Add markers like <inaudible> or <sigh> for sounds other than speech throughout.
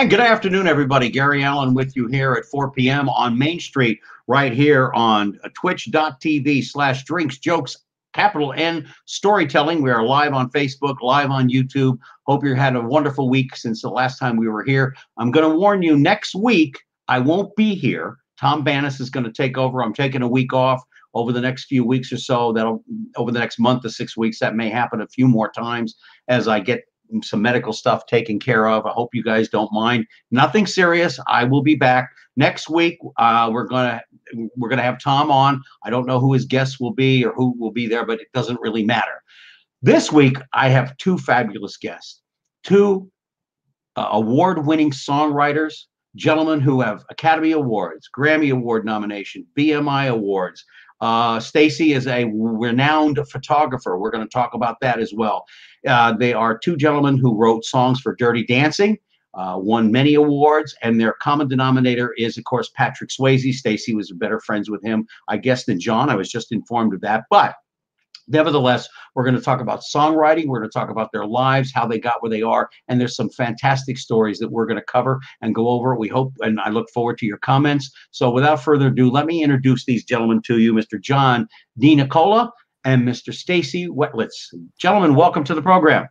And good afternoon, everybody. Gary Alan with you here at 4 p.m. on Main Street, right here on twitch.tv slash drinks, jokes, capital N storytelling. We are live on Facebook, live on YouTube. Hope you had a wonderful week since the last time we were here. I'm going to warn you next week, I won't be here. Tom Bannis is going to take over. I'm taking a week off over the next few weeks or so. That'll over the next month to six weeks. That may happen a few more times as I get some medical stuff taken care of. I hope you guys don't mind. Nothing serious. I will be back next week. Uh, we're gonna we're gonna have Tom on. I don't know who his guests will be or who will be there, but it doesn't really matter. This week I have two fabulous guests, two uh, award-winning songwriters, gentlemen who have Academy Awards, Grammy Award nomination, BMI Awards. Uh, Stacy is a renowned photographer. We're going to talk about that as well. Uh, they are two gentlemen who wrote songs for Dirty Dancing, uh, won many awards, and their common denominator is, of course, Patrick Swayze. Stacy was better friends with him, I guess, than John. I was just informed of that. But nevertheless, we're going to talk about songwriting. We're going to talk about their lives, how they got where they are, and there's some fantastic stories that we're going to cover and go over. We hope, and I look forward to your comments. So, without further ado, let me introduce these gentlemen to you, Mr. John DeNicola and Mr. Stacy Widelitz. Gentlemen, welcome to the program.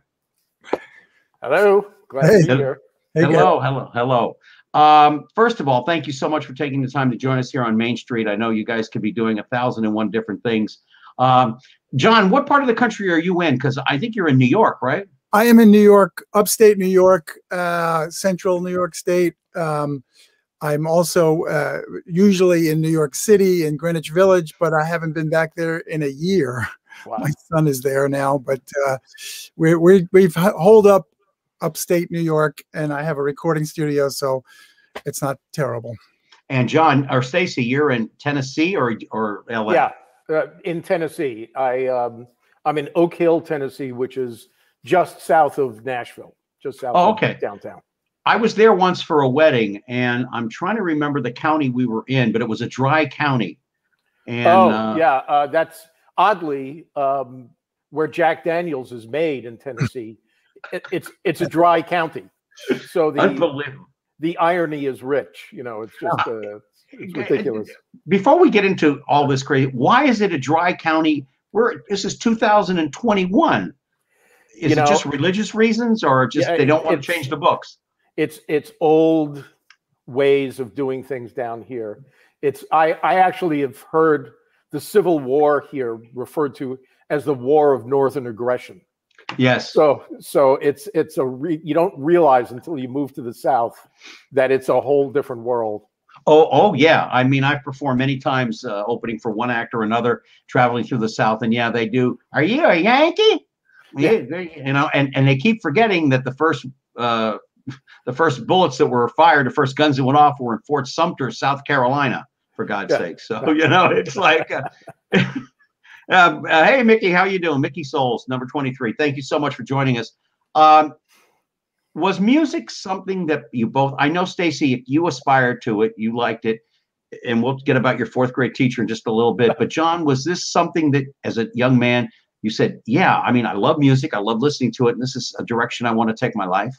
Hello. Glad hey. to be here. Hey, hello, hello, hello. Um, first of all, thank you so much for taking the time to join us here on Main Street. I know you guys could be doing a thousand and one different things. Um, John, what part of the country are you in? Because I think you're in New York, right? I am in New York, upstate New York, uh, central New York State. Um, I'm also uh, usually in New York City in Greenwich Village, but I haven't been back there in a year. Wow. My son is there now, but uh, we we we've holed up upstate New York, and I have a recording studio, so it's not terrible. And John or Stacy, you're in Tennessee or or LA? Yeah, uh, in Tennessee. I um, I'm in Oak Hill, Tennessee, which is just south of Nashville, just south oh, okay. downtown. I was there once for a wedding, and I'm trying to remember the county we were in, but it was a dry county. And, oh uh, yeah, uh, that's oddly um, where Jack Daniels is made in Tennessee. <laughs> it, it's it's a dry county, so the the irony is rich. You know, it's just uh, it's ridiculous. Before we get into all this crazy, why is it a dry county? We're this is 2021. Is you know, it just religious reasons, or just yeah, they don't want to change the books? it's it's old ways of doing things down here. It's I I actually have heard the Civil War here referred to as the War of Northern Aggression. Yes. So so it's it's a re, you don't realize until you move to the South that it's a whole different world. Oh, oh yeah. I mean, I've performed many times uh, opening for one act or another, traveling through the South, and yeah, they do. Are you a Yankee? Yeah. You know, and and they keep forgetting that the first uh, the first bullets that were fired, the first guns that went off were in Fort Sumter, South Carolina, for God's yeah. sake. So, you know, it's like, uh, uh, <laughs> uh, hey, Mickey, how you doing? Mickey Souls, number 23. Thank you so much for joining us. Um, was music something that you both, I know, Stacy, if you aspired to it, you liked it, and we'll get about your fourth grade teacher in just a little bit. But John, was this something that as a young man, you said, yeah, I mean, I love music. I love listening to it. And this is a direction I want to take my life.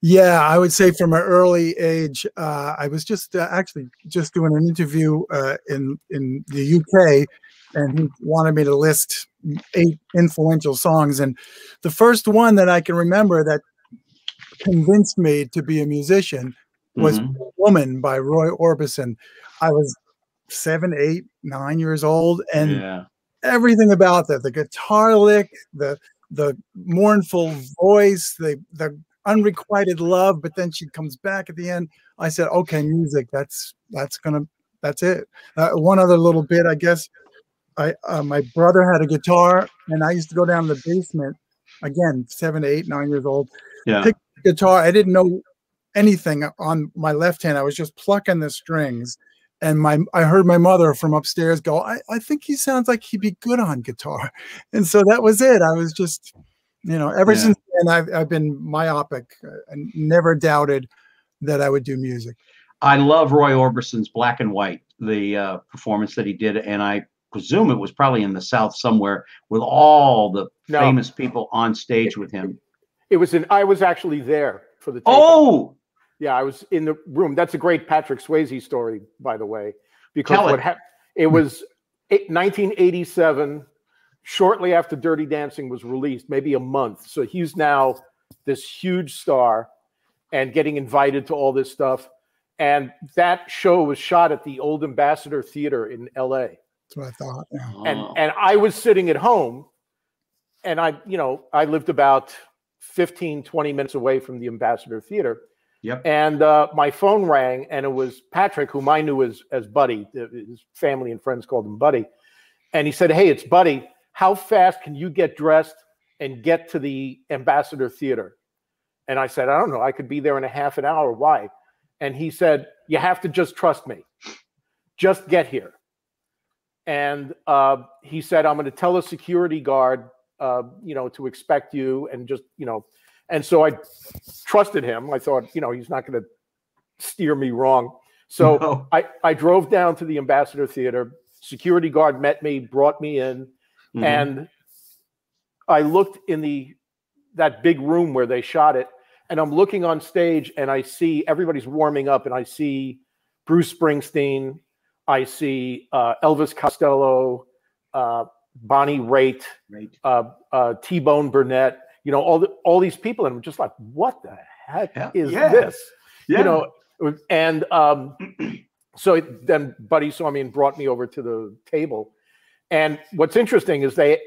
Yeah, I would say from an early age, uh, I was just uh, actually just doing an interview uh, in in the UK, and he wanted me to list eight influential songs, and the first one that I can remember that convinced me to be a musician was mm-hmm. "Woman" by Roy Orbison. I was seven, eight, nine years old, and yeah. everything about that—the guitar lick, the the mournful voice, the the unrequited love, but then she comes back at the end. I said, okay, music. That's that's gonna that's it. Uh, one other little bit, I guess. I uh, my brother had a guitar, and I used to go down to the basement. Again, seven, eight, nine years old. Yeah. Pick the guitar. I didn't know anything on my left hand. I was just plucking the strings. And my I heard my mother from upstairs go, I, I think he sounds like he'd be good on guitar. <laughs> And so that was it. I was just you know, ever yeah. since then, I've, I've been myopic and never doubted that I would do music. I love Roy Orbison's Black and White, the uh, performance that he did, and I presume it was probably in the South somewhere with all the no. famous people on stage with him. It was in. I was actually there for the. Oh, yeah, I was in the room. That's a great Patrick Swayze story, by the way, because Tell what happened. It was 1987, shortly after Dirty Dancing was released, maybe a month. So he's now this huge star and getting invited to all this stuff. And that show was shot at the Old Ambassador Theater in LA. That's what I thought. Yeah. And and I was sitting at home and I, you know, I lived about 15, 20 minutes away from the Ambassador Theater. Yep. And uh, my phone rang, and it was Patrick, whom I knew as as Buddy. His family and friends called him Buddy. And he said, "Hey, it's Buddy. How fast can you get dressed and get to the Ambassador Theater?" And I said, "I don't know. I could be there in a half an hour. Why?" And he said, "You have to just trust me. Just get here." And uh, he said, "I'm going to tell a security guard, uh, you know, to expect you, and just, you know." And so I trusted him. I thought, you know, he's not going to steer me wrong. So <laughs> no. I, I drove down to the Ambassador Theater. Security guard met me, brought me in, mm-hmm. and I looked in the that big room where they shot it, and I'm looking on stage and I see everybody's warming up, and I see Bruce Springsteen, I see uh, Elvis Costello, uh, Bonnie Raitt, right. uh, uh T Bone Burnett, you know, all the, all these people, and I'm just like, what the heck yeah. is yeah. this? Yeah. You know, and um, <clears throat> so then Buddy saw me and brought me over to the table. And what's interesting is they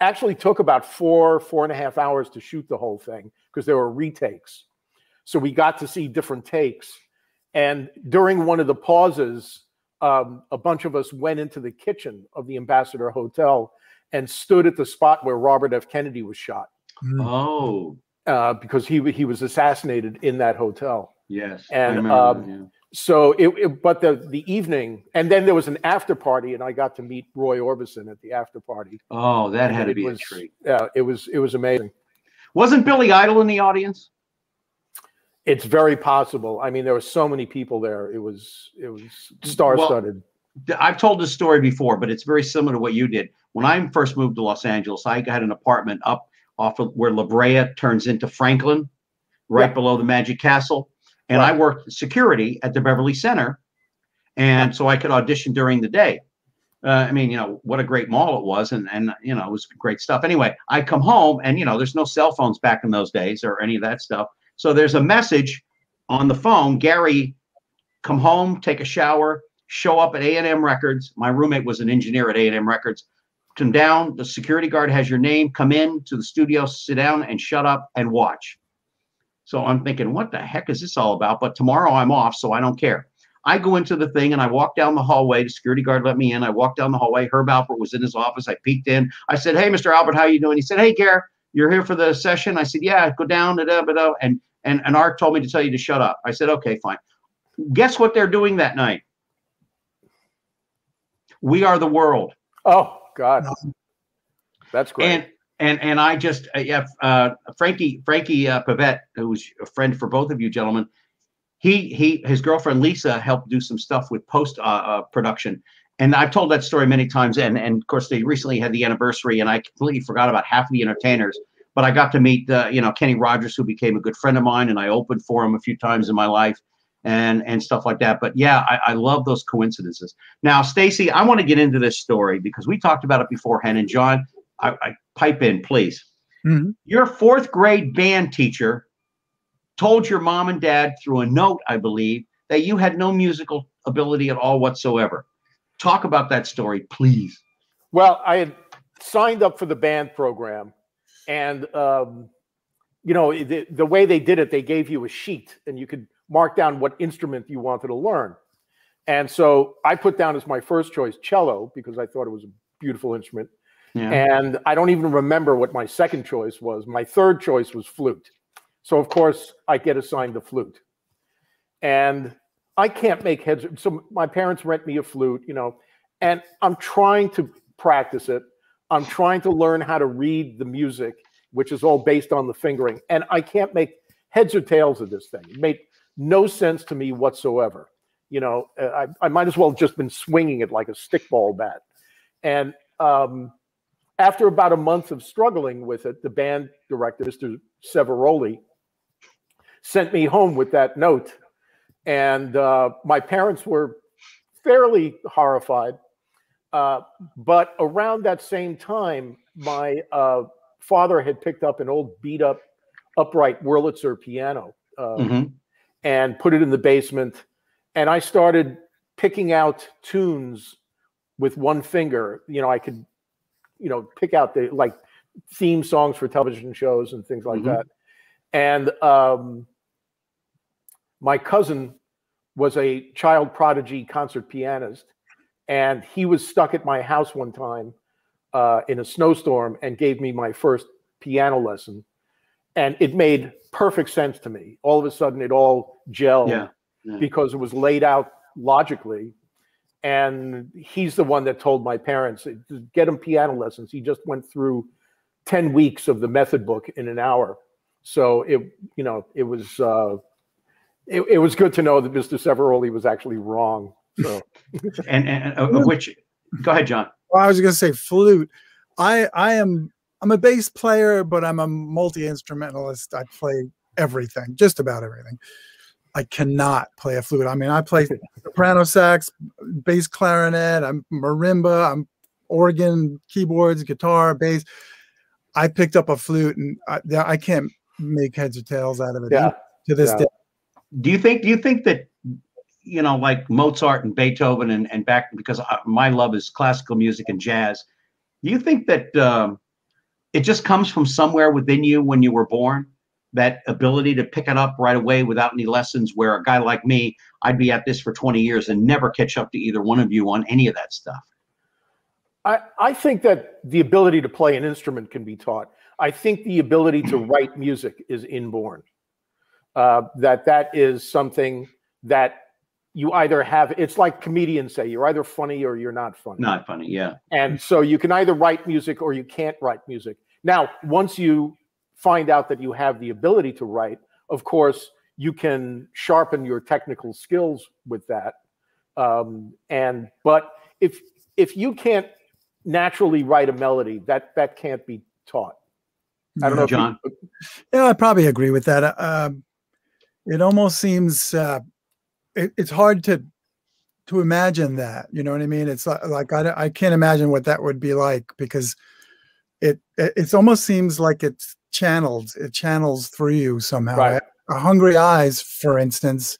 actually took about four, four and a half hours to shoot the whole thing because there were retakes. So we got to see different takes. And during one of the pauses, um, a bunch of us went into the kitchen of the Ambassador Hotel and stood at the spot where Robert F. Kennedy was shot. Mm. Oh, uh, because he he was assassinated in that hotel. Yes, and um, yeah. so it, it, But the the evening, and then there was an after party, and I got to meet Roy Orbison at the after party. Oh, that and had to be was, a treat. Yeah, it was it was amazing. Wasn't Billy Idol in the audience? It's very possible. I mean, there were so many people there. It was it was star studded. Well, I've told this story before, but it's very similar to what you did. When I first moved to Los Angeles, I had an apartment up off of where La Brea turns into Franklin, right below the Magic Castle. And right. I worked security at the Beverly Center. And so I could audition during the day. Uh, I mean, you know, what a great mall it was. And, and, you know, it was great stuff. Anyway, I come home and, you know, there's no cell phones back in those days or any of that stuff. So there's a message on the phone Gary, come home, take a shower, show up at A&M Records. My roommate was an engineer at A&M Records come down. The security guard has your name. Come in to the studio, sit down, and shut up and watch. So I'm thinking, what the heck is this all about? But tomorrow I'm off, so I don't care. I go into the thing and I walk down the hallway. The security guard let me in. I walked down the hallway. Herb Alpert was in his office. I peeked in. I said, "Hey, Mr. Alpert, how you doing?" He said, "Hey, Gare, you're here for the session." I said, "Yeah, go down." Da, da, da, and and and Art told me to tell you to shut up. I said, "Okay, fine." Guess what they're doing that night? We are the world. Oh God. That's great. And and and I just uh, yeah, uh, Frankie Frankie uh, Previte, who was a friend for both of you gentlemen, he he his girlfriend Lisa helped do some stuff with post uh, uh, production, and I've told that story many times. And and of course they recently had the anniversary, and I completely forgot about half of the entertainers. But I got to meet uh, you know Kenny Rogers, who became a good friend of mine, and I opened for him a few times in my life and and stuff like that. But yeah, I, I love those coincidences. Now, Stacy, I want to get into this story because we talked about it beforehand. And John, I, I pipe in, please. Mm-hmm. Your fourth grade band teacher told your mom and dad through a note, I believe, that you had no musical ability at all whatsoever. Talk about that story, please. Well, I had signed up for the band program, and um, you know the, the way they did it, they gave you a sheet, and you could mark down what instrument you wanted to learn. And so I put down as my first choice cello because I thought it was a beautiful instrument. Yeah. And I don't even remember what my second choice was. My third choice was flute. So of course I get assigned the flute. And I can't make heads. So my parents rent me a flute, you know, and I'm trying to practice it. I'm trying to learn how to read the music, which is all based on the fingering. And I can't make heads or tails of this thing. It made no sense to me whatsoever. You know, I, I might as well have just been swinging it like a stickball bat. And um, after about a month of struggling with it, the band director, Mr. Severoli, sent me home with that note. And uh, my parents were fairly horrified. Uh, but around that same time, my uh, father had picked up an old beat up upright Wurlitzer piano um, mm-hmm. and put it in the basement. And I started picking out tunes with one finger. You know, I could, you know, pick out the like theme songs for television shows and things like mm-hmm. that. And um, my cousin was a child prodigy concert pianist, and he was stuck at my house one time uh, in a snowstorm and gave me my first piano lesson. And it made perfect sense to me. All of a sudden, it all gelled yeah, yeah. because it was laid out logically. And he's the one that told my parents, get him piano lessons. He just went through 10 weeks of the method book in an hour. So it, you know, it was, uh, it, it was good to know that Mr. Severoli was actually wrong. So, <laughs> and, and uh, which, go ahead, John. Well, I was going to say flute. I, I am, I'm a bass player, but I'm a multi instrumentalist. I play everything, just about everything. I cannot play a flute. I mean, I play soprano sax, bass clarinet, I'm marimba, I'm organ, keyboards, guitar, bass. I picked up a flute and I, I can't make heads or tails out of it yeah. to this yeah. day. Do you think? Do you think that you know, like Mozart and Beethoven and and back because I, my love is classical music and jazz. Do you think that um, it just comes from somewhere within you when you were born? That ability to pick it up right away without any lessons. Where a guy like me, I'd be at this for 20 years and never catch up to either one of you on any of that stuff. I, I think that the ability to play an instrument can be taught. I think the ability to write music is inborn. Uh, that that is something that you either have. It's like comedians say: you're either funny or you're not funny. Not funny, yeah. And so you can either write music or you can't write music. Now, once you find out that you have the ability to write, of course, you can sharpen your technical skills with that. Um, and but if if you can't naturally write a melody. That that can't be taught. I don't know, John. You, yeah, I probably agree with that. Uh, it almost seems uh, it, it's hard to to imagine that. You know what I mean? It's like, like I I can't imagine what that would be like because it it it's almost seems like it's channeled. It channels through you somehow. Right. A Hungry Eyes, for instance,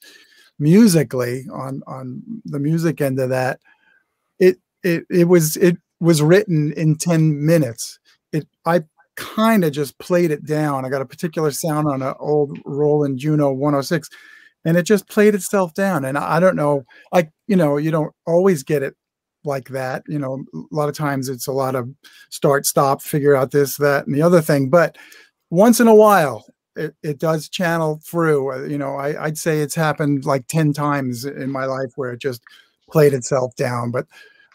musically on on the music end of that, it it it was it was written in 10 minutes. It I kind of just played it down. I got a particular sound on an old Roland Juno 106 and it just played itself down. And I don't know, like, you know, you don't always get it like that. You know, a lot of times it's a lot of start, stop, figure out this, that, and the other thing. But once in a while, it, it does channel through. Uh, you know, I, I'd say it's happened like 10 times in my life where it just played itself down. But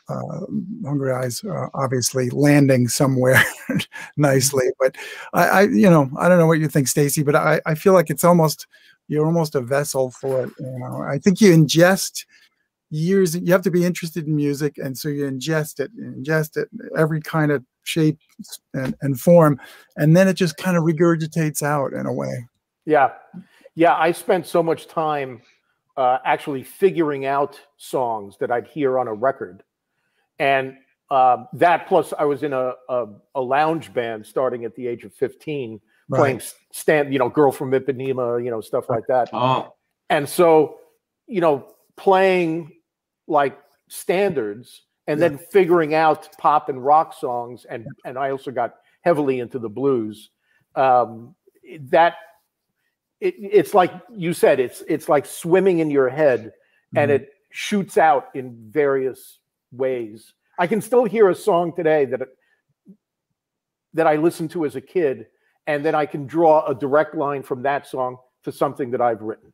uh, Hungry Eyes uh, obviously landing somewhere <laughs> nicely. But I, I, you know, I don't know what you think, Stacy, but I, I feel like it's almost you're almost a vessel for it. You know, I think you ingest years. You have to be interested in music, and so you ingest it, you ingest it, every kind of shape and, and form, and then it just kind of regurgitates out in a way. Yeah, yeah. I spent so much time. Uh, actually figuring out songs that I'd hear on a record and uh, that plus I was in a, a, a lounge band starting at the age of 15, right. playing stand, you know, Girl from Ipanema, you know, stuff like that. Oh. And so, you know, playing like standards and yeah. then figuring out pop and rock songs, and and I also got heavily into the blues. Um, that it, it's like you said, it's it's like swimming in your head, mm-hmm. and it shoots out in various ways. I can still hear a song today that that I listened to as a kid, and then I can draw a direct line from that song to something that I've written.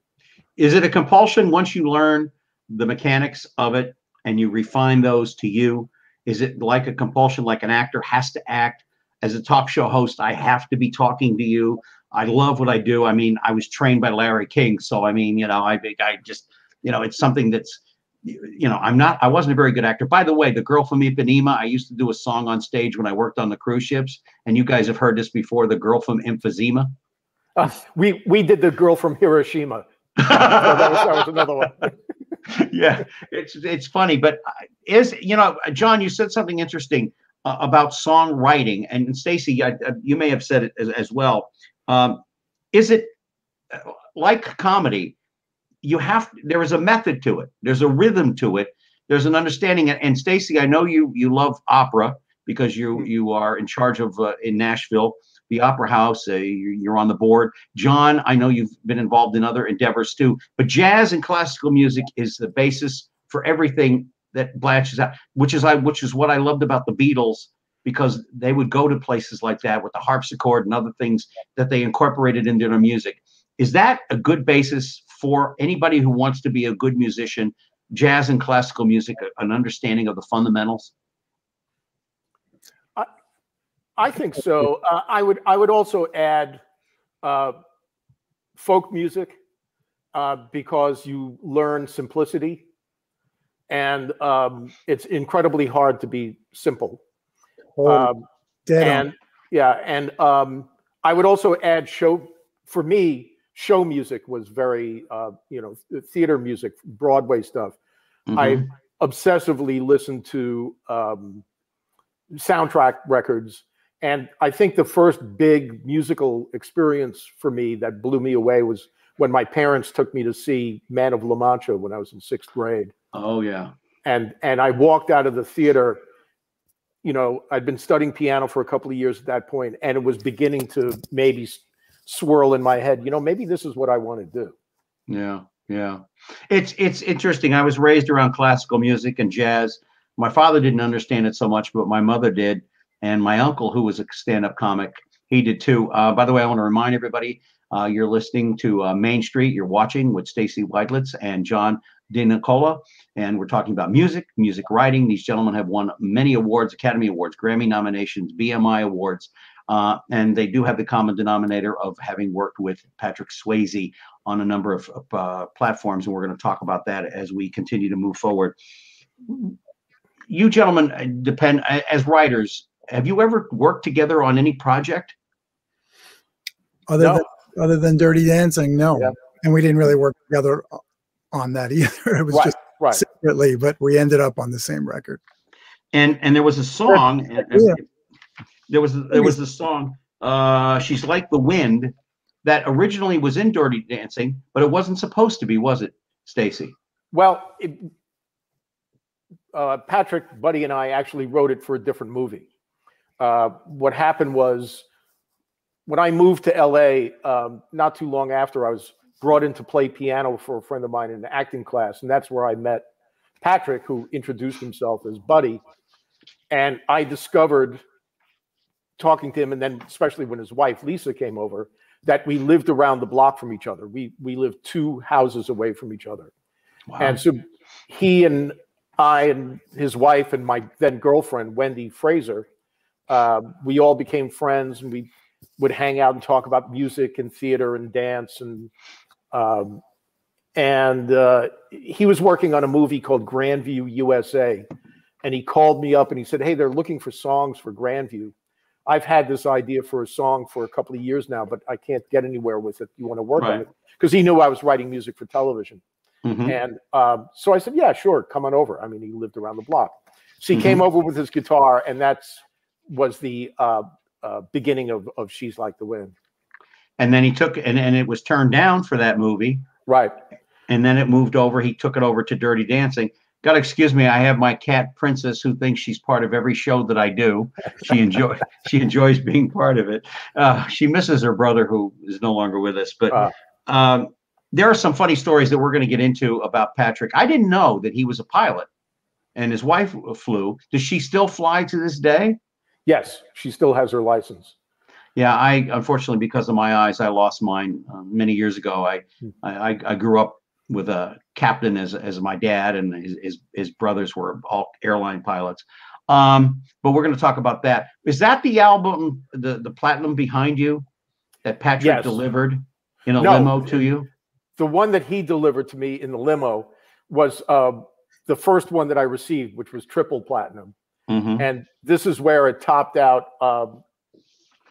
Is it a compulsion once you learn the mechanics of it and you refine those to you? Is it like a compulsion, like an actor has to act? As a talk show host, I have to be talking to you. I love what I do. I mean, I was trained by Larry King, so I mean, you know, I I just, you know, it's something that's you know, I'm not, I wasn't a very good actor. By the way, the girl from Ipanema, I used to do a song on stage when I worked on the cruise ships. And you guys have heard this before, the girl from emphysema. Uh, we we did the girl from Hiroshima. <laughs> so that, was, that was another one. <laughs> yeah, it's it's funny, but is you know, John, you said something interesting uh, about songwriting, and Stacy, you may have said it as, as well. Um, is it uh, like comedy? You have there is a method to it. There's a rhythm to it. There's an understanding. And Stacy, I know you you love opera because you mm-hmm. you are in charge of uh, in Nashville the Opera House. Uh, you're on the board. John, I know you've been involved in other endeavors too. But jazz and classical music is the basis for everything that blanches out, which is I which is what I loved about the Beatles because they would go to places like that with the harpsichord and other things that they incorporated into their music. Is that a good basis for anybody who wants to be a good musician? Jazz and classical music, an understanding of the fundamentals. I, I think so. Uh, I would. I would also add uh, folk music uh, because you learn simplicity, and um, it's incredibly hard to be simple. Oh, um, and yeah, and um, I would also add show for me. Show music was very, uh, you know, theater music, Broadway stuff. Mm-hmm. I obsessively listened to um, soundtrack records, and I think the first big musical experience for me that blew me away was when my parents took me to see Man of La Mancha when I was in sixth grade. Oh yeah, and and I walked out of the theater you know, I'd been studying piano for a couple of years at that point, and it was beginning to maybe swirl in my head. You know, maybe this is what I want to do. Yeah, yeah. It's it's interesting. I was raised around classical music and jazz. My father didn't understand it so much, but my mother did, and my uncle, who was a stand-up comic, he did too. Uh, by the way, I want to remind everybody uh, you're listening to uh, Main Street. You're watching with Stacy Widelitz and John DeNicola, and we're talking about music, music writing. These gentlemen have won many awards, Academy Awards, Grammy nominations, BMI Awards, uh, and they do have the common denominator of having worked with Patrick Swayze on a number of uh, platforms, and we're going to talk about that as we continue to move forward. You gentlemen uh, depend as writers. Have you ever worked together on any project? Other no. than other than Dirty Dancing, no. Yeah. And we didn't really work together on that <laughs> either. It was right, just right. secretly, but we ended up on the same record. And and there was a song. Yeah. There was there was a song. Uh, She's like the wind that originally was in Dirty Dancing, but it wasn't supposed to be, was it, Stacy? Well, it, uh, Patrick, Buddy, and I actually wrote it for a different movie. Uh, what happened was when I moved to LA, um, not too long after I was brought in to play piano for a friend of mine in an acting class, and that's where I met Patrick, who introduced himself as Buddy. And I discovered, talking to him, and then especially when his wife Lisa came over, that we lived around the block from each other. We we lived two houses away from each other, wow. and so he and I and his wife and my then girlfriend Wendy Fraser, uh, we all became friends, and we would hang out and talk about music and theater and dance and um, and uh, he was working on a movie called Grandview USA. And he called me up and he said, Hey, they're looking for songs for Grandview. I've had this idea for a song for a couple of years now, but I can't get anywhere with it. You want to work right. on it? Because he knew I was writing music for television. Mm-hmm. And um, so I said, Yeah, sure, come on over. I mean, he lived around the block. So he mm-hmm. came over with his guitar, and that's was the uh, uh, beginning of, of She's Like the Wind and then he took and, and it was turned down for that movie right and then it moved over he took it over to dirty dancing gotta excuse me i have my cat princess who thinks she's part of every show that i do. She enjoy <laughs> she enjoys being part of it. Uh, she misses her brother who is no longer with us but uh, um, there are some funny stories that we're going to get into about patrick. I didn't know that he was a pilot and his wife flew. Does she still fly to this day? Yes she still has her license. Yeah, I unfortunately because of my eyes, I lost mine uh, many years ago. I, hmm. I I grew up with a captain as as my dad, and his his, his brothers were all airline pilots. Um, but we're going to talk about that. Is that the album, the the platinum behind you, that Patrick yes. delivered in a no, limo to you? The one that he delivered to me in the limo was uh, the first one that I received, which was triple platinum. Mm-hmm. And this is where it topped out. Um,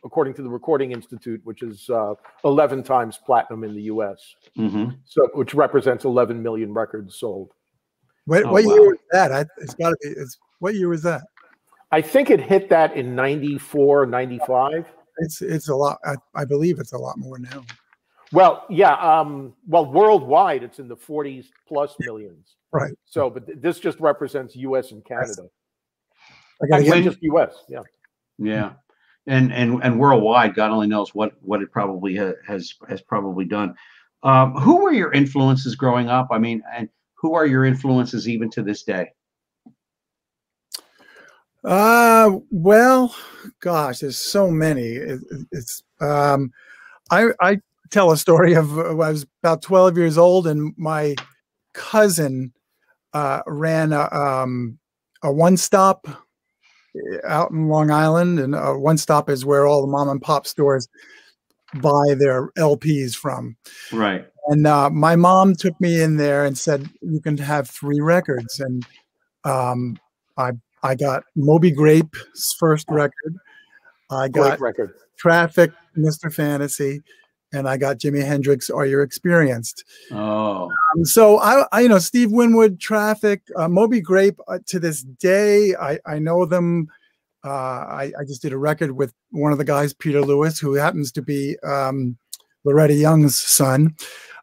according to the Recording Institute, which is uh, 11 times platinum in the U.S. Mm-hmm. So, which represents 11 million records sold. What, oh, what wow. year was that? I, it's got to be. It's, what year was that? I think it hit that in 94, 95. It's it's a lot. I, I believe it's a lot more now. Well, yeah. Um, well, worldwide, it's in the 40s plus millions. Right. So, but th- this just represents U.S. and Canada. I gotta Actually, just U.S. Yeah. Yeah, and and and worldwide, God only knows what what it probably ha- has has probably done. Um, who were your influences growing up? I mean, and who are your influences even to this day? Uh, well, gosh, there's so many. It, it's um, I I tell a story of uh, I was about 12 years old and my cousin uh, ran a, um, a one stop out in Long Island, and uh, one stop is where all the mom and pop stores buy their LPs from. Right. And uh, my mom took me in there and said, "You can have three records." And um, I I got Moby Grape's first record. I got record. Traffic, Mr. Fantasy, and I got Jimi Hendrix. Are you experienced? Oh, um, so I, I, you know, Steve Winwood, Traffic, uh, Moby Grape. Uh, to this day, I, I know them. Uh, I, I, just did a record with one of the guys, Peter Lewis, who happens to be um, Loretta Young's son.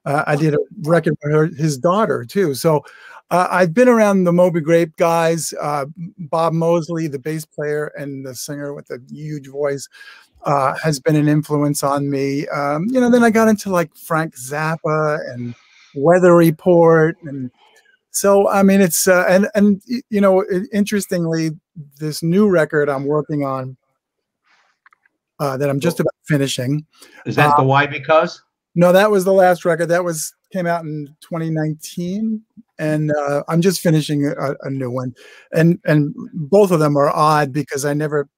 Uh, I did a record with her, his daughter too. So uh, I've been around the Moby Grape guys, uh, Bob Mosley, the bass player and the singer with the huge voice uh, has been an influence on me. Um, you know, then I got into like Frank Zappa and Weather Report, and so I mean, it's uh, and and you know, interestingly, this new record I'm working on uh, that I'm just about finishing. Is that the uh, Why Because? No, that was the last record. That was came out in 2019, and uh, I'm just finishing a, a new one. And and both of them are odd because I never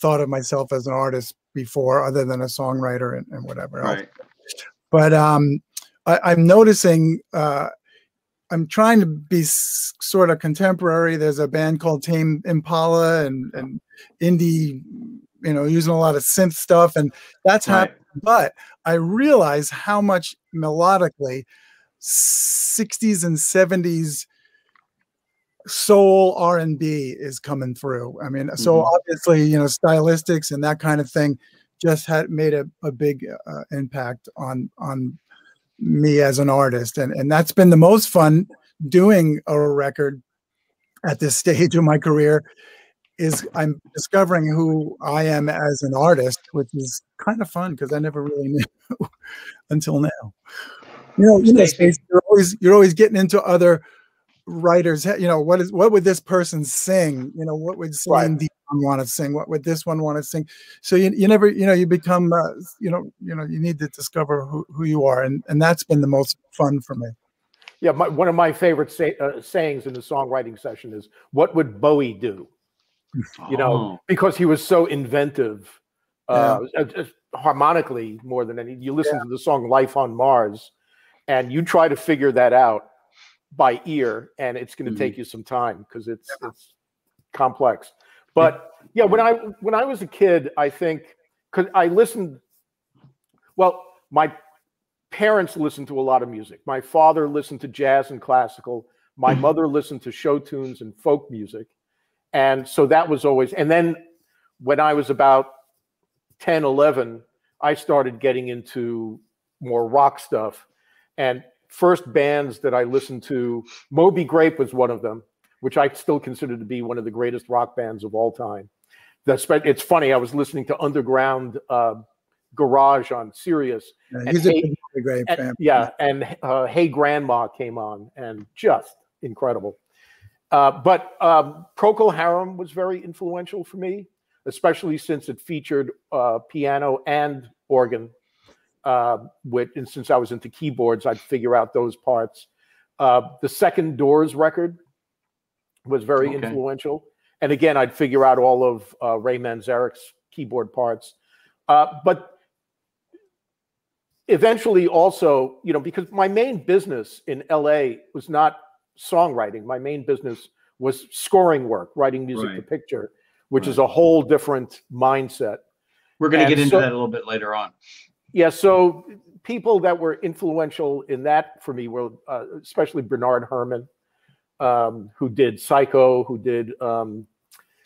thought of myself as an artist before, other than a songwriter and, and whatever right. else. But um, I, am noticing. Uh, I'm trying to be sort of contemporary. There's a band called Tame Impala and and indie, you know, using a lot of synth stuff, and that's right. happening. But I realize how much melodically 60s and 70s soul r&b is coming through. I mean so mm-hmm. obviously you know stylistics and that kind of thing just had made a, a big uh, impact on on me as an artist. And and that's been the most fun doing a record at this <laughs> stage of my career is i'm discovering who i am as an artist which is kind of fun because i never really <laughs> knew until now. You know you know you're always you're always getting into other writers you know what is what would this person sing you know what would Celine right. want to sing what would this one want to sing so you, you never you know you become uh, you know you know you need to discover who, who you are and and that's been the most fun for me yeah my, one of my favorite say, uh, sayings in the songwriting session is what would bowie do <laughs> you know oh. because he was so inventive uh, yeah. harmonically more than any you listen yeah. to the song life on mars and you try to figure that out by ear, and it's going to mm-hmm. take you some time because it's yeah. it's complex. But yeah, when I when I was a kid, I think because I listened. Well, my parents listened to a lot of music. My father listened to jazz and classical. My mm-hmm. mother listened to show tunes and folk music. And so that was always, and then when I was about 10, 11, I started getting into more rock stuff. And first bands that I listened to, Moby Grape was one of them, which I still consider to be one of the greatest rock bands of all time. it's funny. I was listening to Underground uh, Garage on Sirius. Yeah, and hey, great and, fan. Yeah, and uh, Hey Grandma came on, and just incredible. Uh, but um, Procol Harum was very influential for me, especially since it featured uh, piano and organ uh, with, and since I was into keyboards, I'd figure out those parts. Uh, the second Doors record was very okay. influential. And again, I'd figure out all of uh, Ray Manzarek's keyboard parts. Uh, but eventually, also, you know, because my main business in LA was not songwriting, my main business was scoring work, writing music right. to picture, which right. is a whole different mindset. We're going to get into so, that a little bit later on. Yeah. So people that were influential in that for me were uh, especially Bernard Herrmann, um, who did Psycho, who did um,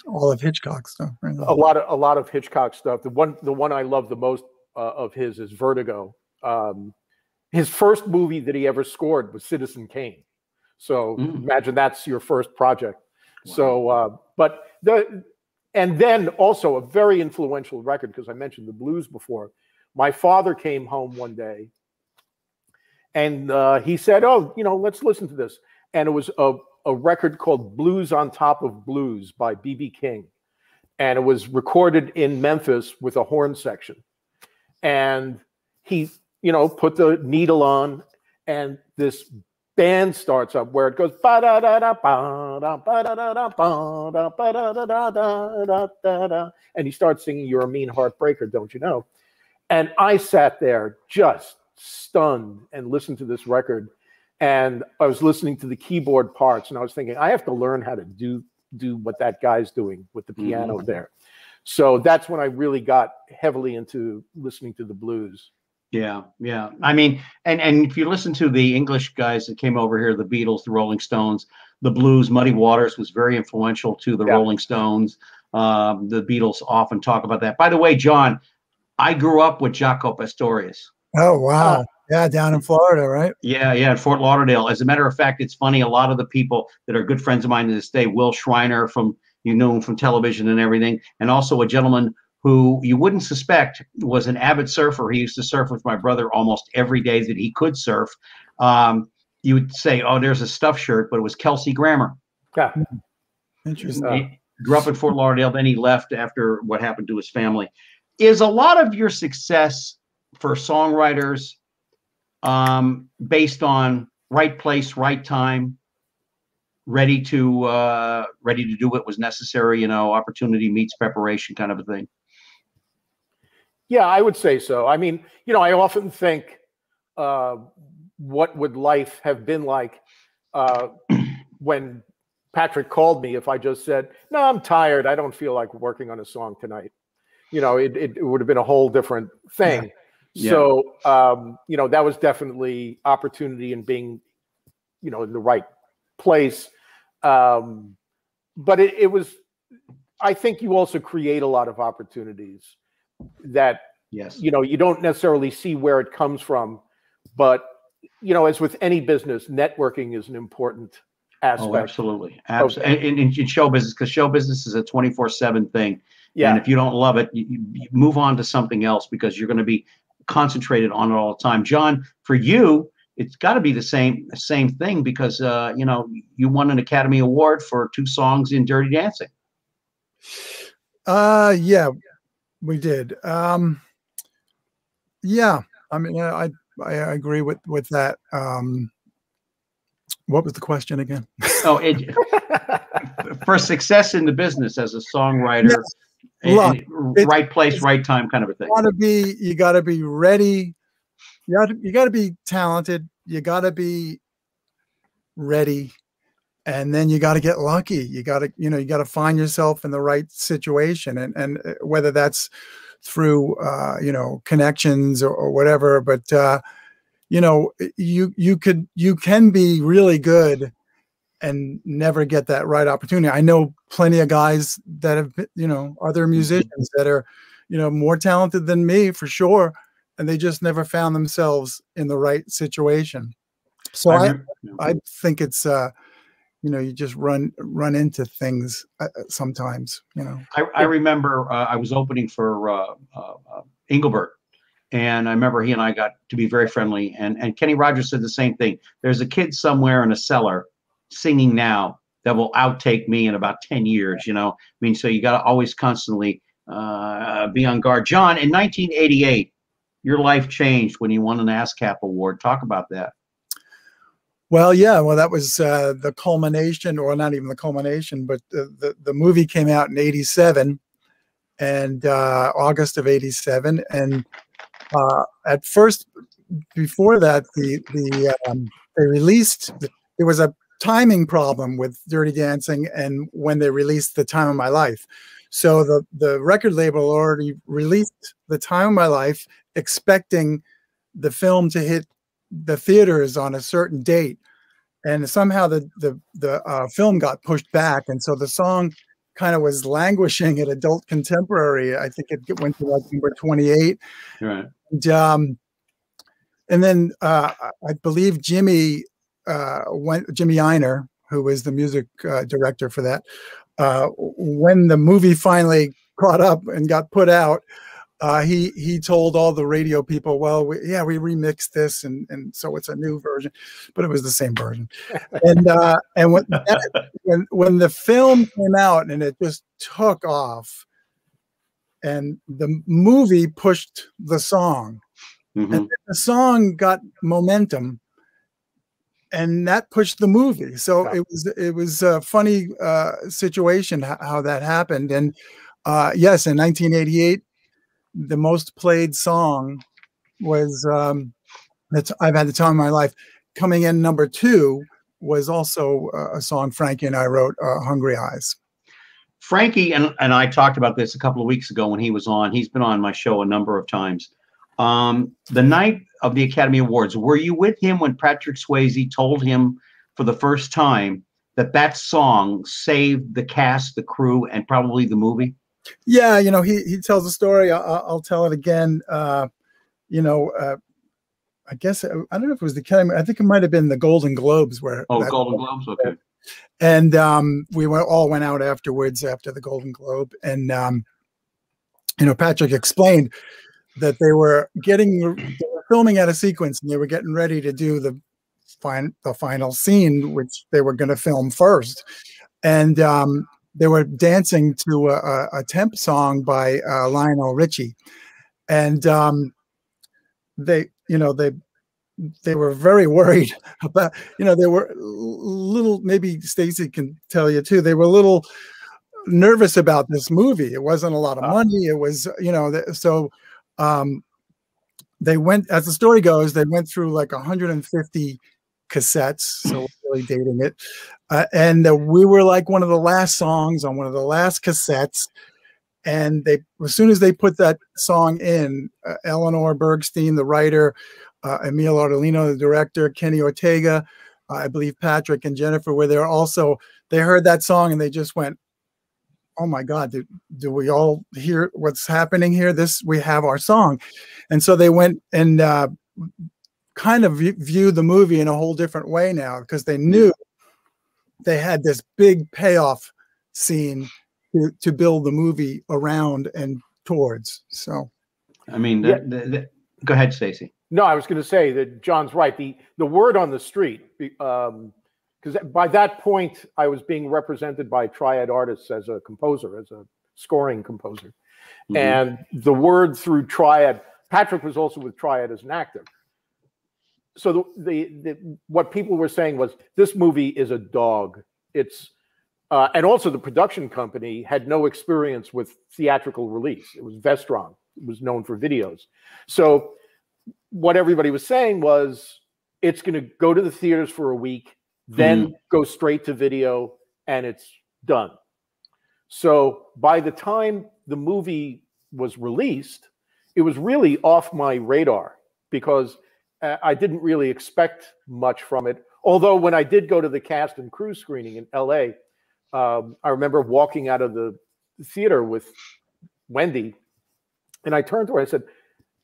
all of Hitchcock stuff. Right? A lot of a lot of Hitchcock stuff. The one the one I love the most uh, of his is Vertigo. Um, his first movie that he ever scored was Citizen Kane. So mm. imagine that's your first project. Wow. So, uh, but the and then also a very influential record because I mentioned the blues before. My father came home one day and uh, he said, "Oh, you know, let's listen to this." And it was a a record called Blues on Top of Blues by B.B. King. And it was recorded in Memphis with a horn section. And he, you know, put the needle on, and this band starts up where it goes ba da da da ba da ba da da da ba da da da da da da da and he starts singing "You're a Mean Heartbreaker," don't you know? And I sat there just stunned and listened to this record and I was listening to the keyboard parts, and I was thinking, I have to learn how to do do what that guy's doing with the piano mm-hmm. there. So that's when I really got heavily into listening to the blues. Yeah, yeah. I mean, and and if you listen to the English guys that came over here, the Beatles, the Rolling Stones, the blues, Muddy Waters was very influential to the yeah. Rolling Stones. Um, the Beatles often talk about that. By the way, John, I grew up with Jaco Pastorius. Oh wow! Uh, yeah, down in Florida, right? Yeah, yeah, in Fort Lauderdale. As a matter of fact, it's funny. A lot of the people that are good friends of mine to this day, Will Shriner from you know him from television and everything, and also a gentleman who you wouldn't suspect was an avid surfer. He used to surf with my brother almost every day that he could surf. Um, you would say, "Oh, there's a stuff shirt," but it was Kelsey Grammer. Yeah, interesting. He grew up in Fort Lauderdale, then he left after what happened to his family. Is a lot of your success for songwriters um, based on right place, right time, ready to uh, ready to do what was necessary. You know, opportunity meets preparation, kind of a thing. Yeah, I would say so. I mean, you know, I often think, uh, what would life have been like uh, <clears throat> when Patrick called me if I just said, "No, I'm tired. I don't feel like working on a song tonight." You know, it, it, would have been a whole different thing. Yeah. So, um, you know, that was definitely opportunity and being, you know, in the right place. Um, but it, it was, I think you also create a lot of opportunities that, yes, you know, you don't necessarily see where it comes from, but, you know, as with any business, networking is an important oh, aspect. Oh, absolutely. Absolutely. In, in, in show business, because show business is a 24 7 thing. Yeah. And if you don't love it, you, you move on to something else because you're going to be concentrated on it all the time. John, for you, it's got to be the same same thing because uh, you know you won an Academy Award for two songs in Dirty Dancing. Uh, yeah, we did. Um, yeah, I mean, I I agree with with that. Um, what was the question again? oh, it, <laughs> for success in the business as a songwriter. Yes Look, right place, right time, kind of a thing. You gotta be, you gotta be ready. You gotta, you gotta be talented. You gotta be ready, and then you gotta get lucky. You gotta, you know, you gotta find yourself in the right situation, and and uh, whether that's through, uh, you know, connections or, or whatever. But uh, you know, you you could you can be really good and never get that right opportunity. I know plenty of guys that have, you know, other mm-hmm. musicians that are, you know, more talented than me for sure, and they just never found themselves in the right situation. So I, I, I think it's, uh, you know, you just run run into things uh, uh sometimes. You know, I, I remember uh, I was opening for uh, uh, uh, Engelbert, and I remember he and I got to be very friendly. And and Kenny Rogers said the same thing. There's a kid somewhere in a cellar singing now that will outtake me in about 10 years, you know? I mean, so you got to always constantly uh, be on guard. John, in 1988, your life changed when you won an ASCAP award. Talk about that. Well, yeah, well, that was uh, the culmination, or not even the culmination, but the, the, the movie came out in 87 and uh, August of 87. And uh, at first, before that, the, the um, they released, there was a timing problem with Dirty Dancing and when they released The Time of My Life. So the the record label already released "The Time of My Life," expecting the film to hit the theaters on a certain date, and somehow the the the uh, film got pushed back, and so the song kind of was languishing at adult contemporary. I think it went to like number twenty eight. Right. And, um, and then uh, I believe Jimmy uh, went Jimmy Ienner, who was the music uh, director for that, uh, when the movie finally caught up and got put out, uh, he he told all the radio people, "Well, we, yeah, we remixed this, and and so it's a new version, but it was the same version." and uh, and when, that, when when the film came out and it just took off, and the movie pushed the song, mm-hmm. and the song got momentum, and that pushed the movie. So it was it was a funny uh, situation how that happened. And uh, yes, in 1988, the most played song was um, that I've had the time of my life. Coming in number two was also a song Frankie and I wrote, uh, "Hungry Eyes." Frankie and, and I talked about this a couple of weeks ago when he was on. He's been on my show a number of times. Um, the night of the Academy Awards, were you with him when Patrick Swayze told him for the first time that that song saved the cast, the crew, and probably the movie? Yeah, you know, he he tells the story. I'll, I'll tell it again. Uh, you know, uh, I guess I don't know if it was the Academy. I think it might have been the Golden Globes where. Oh, Golden Globes. Okay. And um, we went, all went out afterwards after the Golden Globe, and um, you know, Patrick explained that they were getting filming out a sequence and they were getting ready to do the fine the final scene which they were going to film first. And um, they were dancing to a, a temp song by uh, lionel richie. And um, they you know they they were very worried <laughs> about you know they were little maybe stacy can tell you too they were a little nervous about this movie. It wasn't a lot of money. It was you know so um, they went, as the story goes, they went through like 150 cassettes, so <sighs> really dating it, uh, and uh, we were like one of the last songs on one of the last cassettes. And they, as soon as they put that song in, uh, Eleanor Bergstein, the writer, uh, Emil Ardolino, the director, Kenny Ortega, I believe Patrick and Jennifer were there also. They heard that song and they just went, oh my god do, do we all hear what's happening here? This we have our song. And so they went and uh, kind of view the movie in a whole different way now because they knew they had this big payoff scene to, to build the movie around and towards so. I mean the, yeah. the, the, go ahead stacy. No i was going to say that john's right. The the word on the street um, because by that point I was being represented by Triad Artists as a composer, as a scoring composer, mm-hmm. and the word through Triad. Patrick was also with Triad as an actor. So the, the, the what people were saying was this movie is a dog. It's uh, and also the production company had no experience with theatrical release. It was Vestron. It was known for videos. So what everybody was saying was it's going to go to the theaters for a week then mm. go straight to video and it's done. So by the time the movie was released, it was really off my radar because uh, I didn't really expect much from it. Although when I did go to the cast and crew screening in LA, um, I remember walking out of the theater with Wendy, and I turned to her. And I said,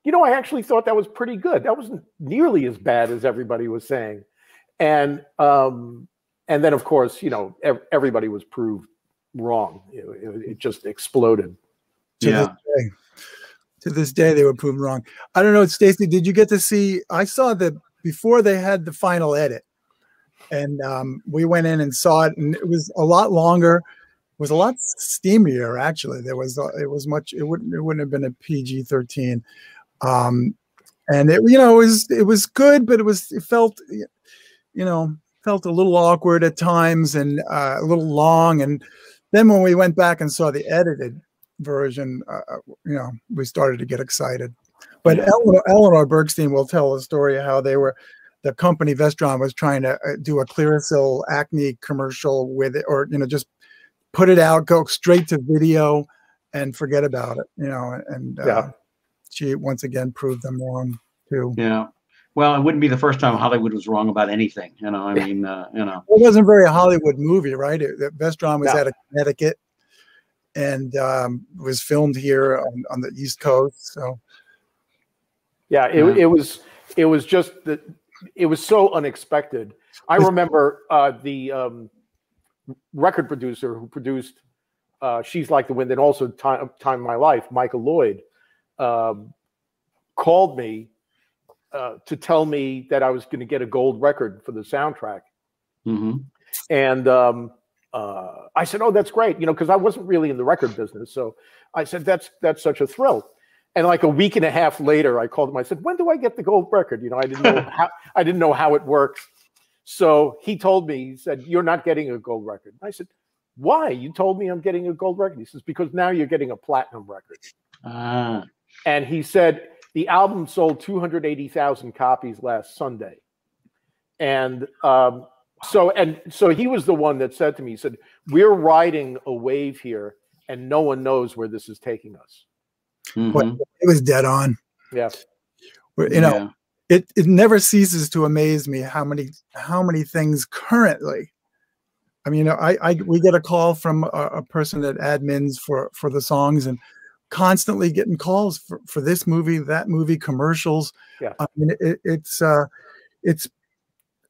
"You know, I actually thought that was pretty good. That wasn't nearly as bad as everybody was saying." And um, and then of course you know ev- everybody was proved wrong. It, it, it just exploded. To yeah. This to this day, they were proven wrong. I don't know, Stacy. Did you get to see? I saw the before they had the final edit, and um, we went in and saw it, and it was a lot longer. It was a lot steamier actually. There was uh, it was much. It wouldn't it wouldn't have been a PG thirteen. Um, and it you know it was it was good, but it was it felt you know, felt a little awkward at times and uh, a little long. And then when we went back and saw the edited version, uh, uh you know, we started to get excited. But yeah. Eleanor, Eleanor, Bergstein will tell a story how they were, the company Vestron was trying to uh, do a Clearasil acne commercial with it, or you know, just put it out, go straight to video, and forget about it. You know, and uh, yeah. she once again proved them wrong too. Yeah. Well, it wouldn't be the first time Hollywood was wrong about anything. You know, I mean, uh, you know, it wasn't very a Hollywood movie, right? It, drama was out of Connecticut and um, was filmed here on, on, the East Coast. So, yeah, it, yeah. it was it was just that it was so unexpected. I remember uh, the um, record producer who produced uh, "She's Like the Wind" and also "Time, Time of My Life," Michael Lloyd, um, called me uh, to tell me that I was going to get a gold record for the soundtrack. Mm-hmm. And um, uh, I said, "Oh, that's great," you know, because I wasn't really in the record business. So I said, "That's that's such a thrill." And like a week and a half later, I called him. I said, "When do I get the gold record?" You know, I didn't know <laughs> how I didn't know how it works. So he told me, he said, "You're not getting a gold record." I said, "Why? You told me I'm getting a gold record." He says, "Because now you're getting a platinum record." Uh. And he said, the album sold 280,000 copies last Sunday. And um, so, and so he was the one that said to me, he said, We're riding a wave here, and no one knows where this is taking us. Mm-hmm. It was dead on. Yeah. You know, yeah. it, it never ceases to amaze me how many how many things currently I mean, I, I we get a call from a, a, person that admins for for the songs, and constantly getting calls for, for this movie, that movie, commercials. Yeah. I mean, it, it's uh, it's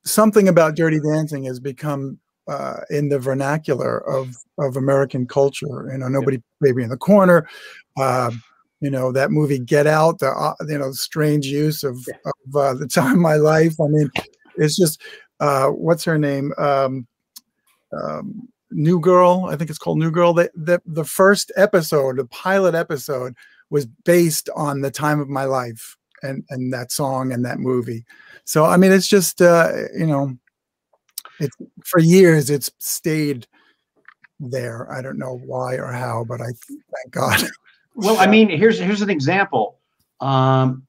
something about Dirty Dancing has become uh, in the vernacular of of American culture. You know, nobody yeah. baby in the corner. Uh, you know that movie Get Out. The uh, you know strange use of yeah. of uh, the time of my life. I mean, it's just uh, what's her name. Um, um, New Girl, I think it's called New Girl. That the, the first episode, the pilot episode, was based on the time of my life and and that song and that movie. So I mean, it's just uh, you know, it's for years it's stayed there. I don't know why or how, but I thank God. <laughs> Well, I mean, here's here's an example. Um,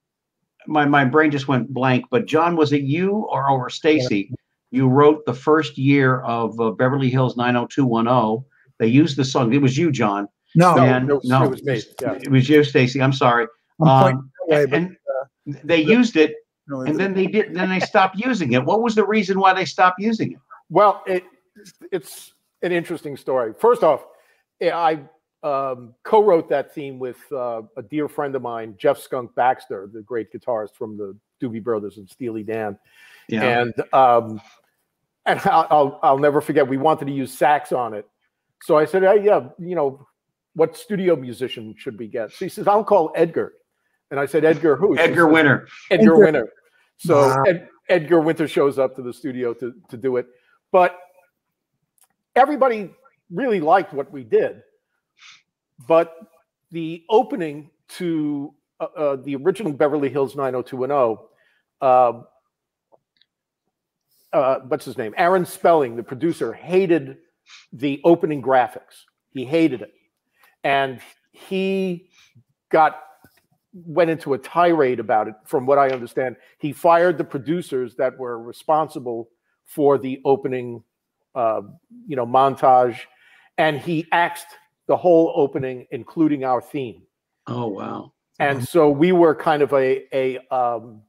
my my brain just went blank. But John, was it you or or Stacy? You wrote the first year of uh, Beverly Hills 90210. They used the song. It was you, John. No, and, no, no, it was me. Yeah. It was you, Stacy. I'm sorry. I'm um, away, but, and uh, they used it, and then they did. Then they stopped using it. What was the reason why they stopped using it? Well, it, it's an interesting story. First off, I um, co-wrote that theme with uh, a dear friend of mine, Jeff Skunk Baxter, the great guitarist from the Doobie Brothers and Steely Dan. Yeah. And um, and I'll, I'll, I'll never forget. We wanted to use sax on it, so I said, hey, "Yeah, you know, what studio musician should we get?" So he says, "I'll call Edgar," and I said, "Edgar who?" Edgar Winter. Edgar, Edgar Winter. So wow. Ed, Edgar Winter shows up to the studio to to do it, but everybody really liked what we did, but the opening to uh, uh, the original Beverly Hills 90210 uh, uh, what's his name? Aaron Spelling, the producer, hated the opening graphics. He hated it. And he got went into a tirade about it from what I understand. He fired the producers that were responsible for the opening uh, you know montage and he axed the whole opening including our theme. Oh wow. And so we were kind of a a, um,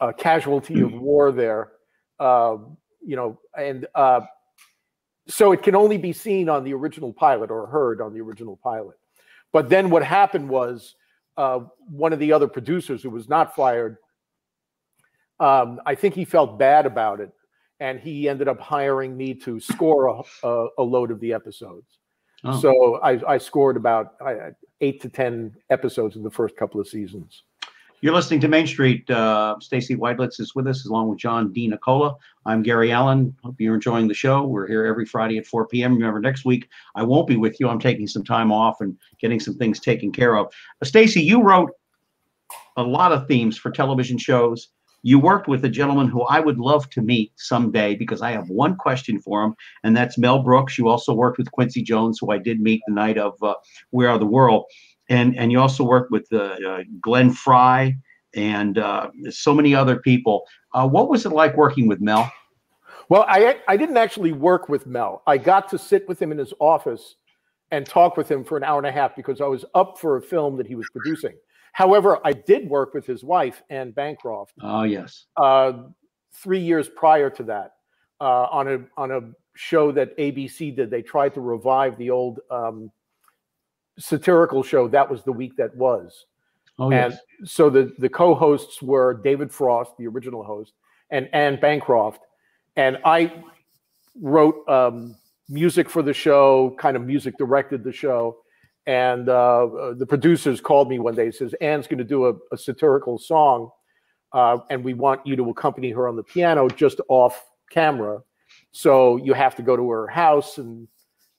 a casualty of <clears throat> war there uh, you know, and uh, so it can only be seen on the original pilot or heard on the original pilot. But then what happened was uh, one of the other producers who was not fired, um, I think he felt bad about it, and he ended up hiring me to score a, a, a load of the episodes. Oh. So I, I, scored about eight to ten episodes in the first couple of seasons. You're listening to Main Street. Uh, Stacy Widelitz is with us, along with John DeNicola. I'm Gary Alan. Hope you're enjoying the show. We're here every Friday at 4 p.m. Remember, next week I won't be with you. I'm taking some time off and getting some things taken care of. Uh, Stacy, you wrote a lot of themes for television shows. You worked with a gentleman who I would love to meet someday because I have one question for him, and that's Mel Brooks. You also worked with Quincy Jones, who I did meet the night of uh, We Are the World and and you also work with uh, uh, Glenn Frey and uh, so many other people. Uh, what was it like working with Mel? Well, I I didn't actually work with Mel. I got to sit with him in his office and talk with him for an hour and a half because I was up for a film that he was producing. However, I did work with his wife, Anne Bancroft. Oh, yes. Uh, three years prior to that, uh, on a on a show that ABC did, they tried to revive the old um, satirical show. That was the week that was. Oh, and yes. so the the co-hosts were David Frost, the original host, and Anne Bancroft, and I wrote um, music for the show, kind of music directed the show, and uh, uh the producers called me one day. and Says Anne's going to do a, a, satirical song, uh, and we want you to accompany her on the piano just off camera. So you have to go to her house and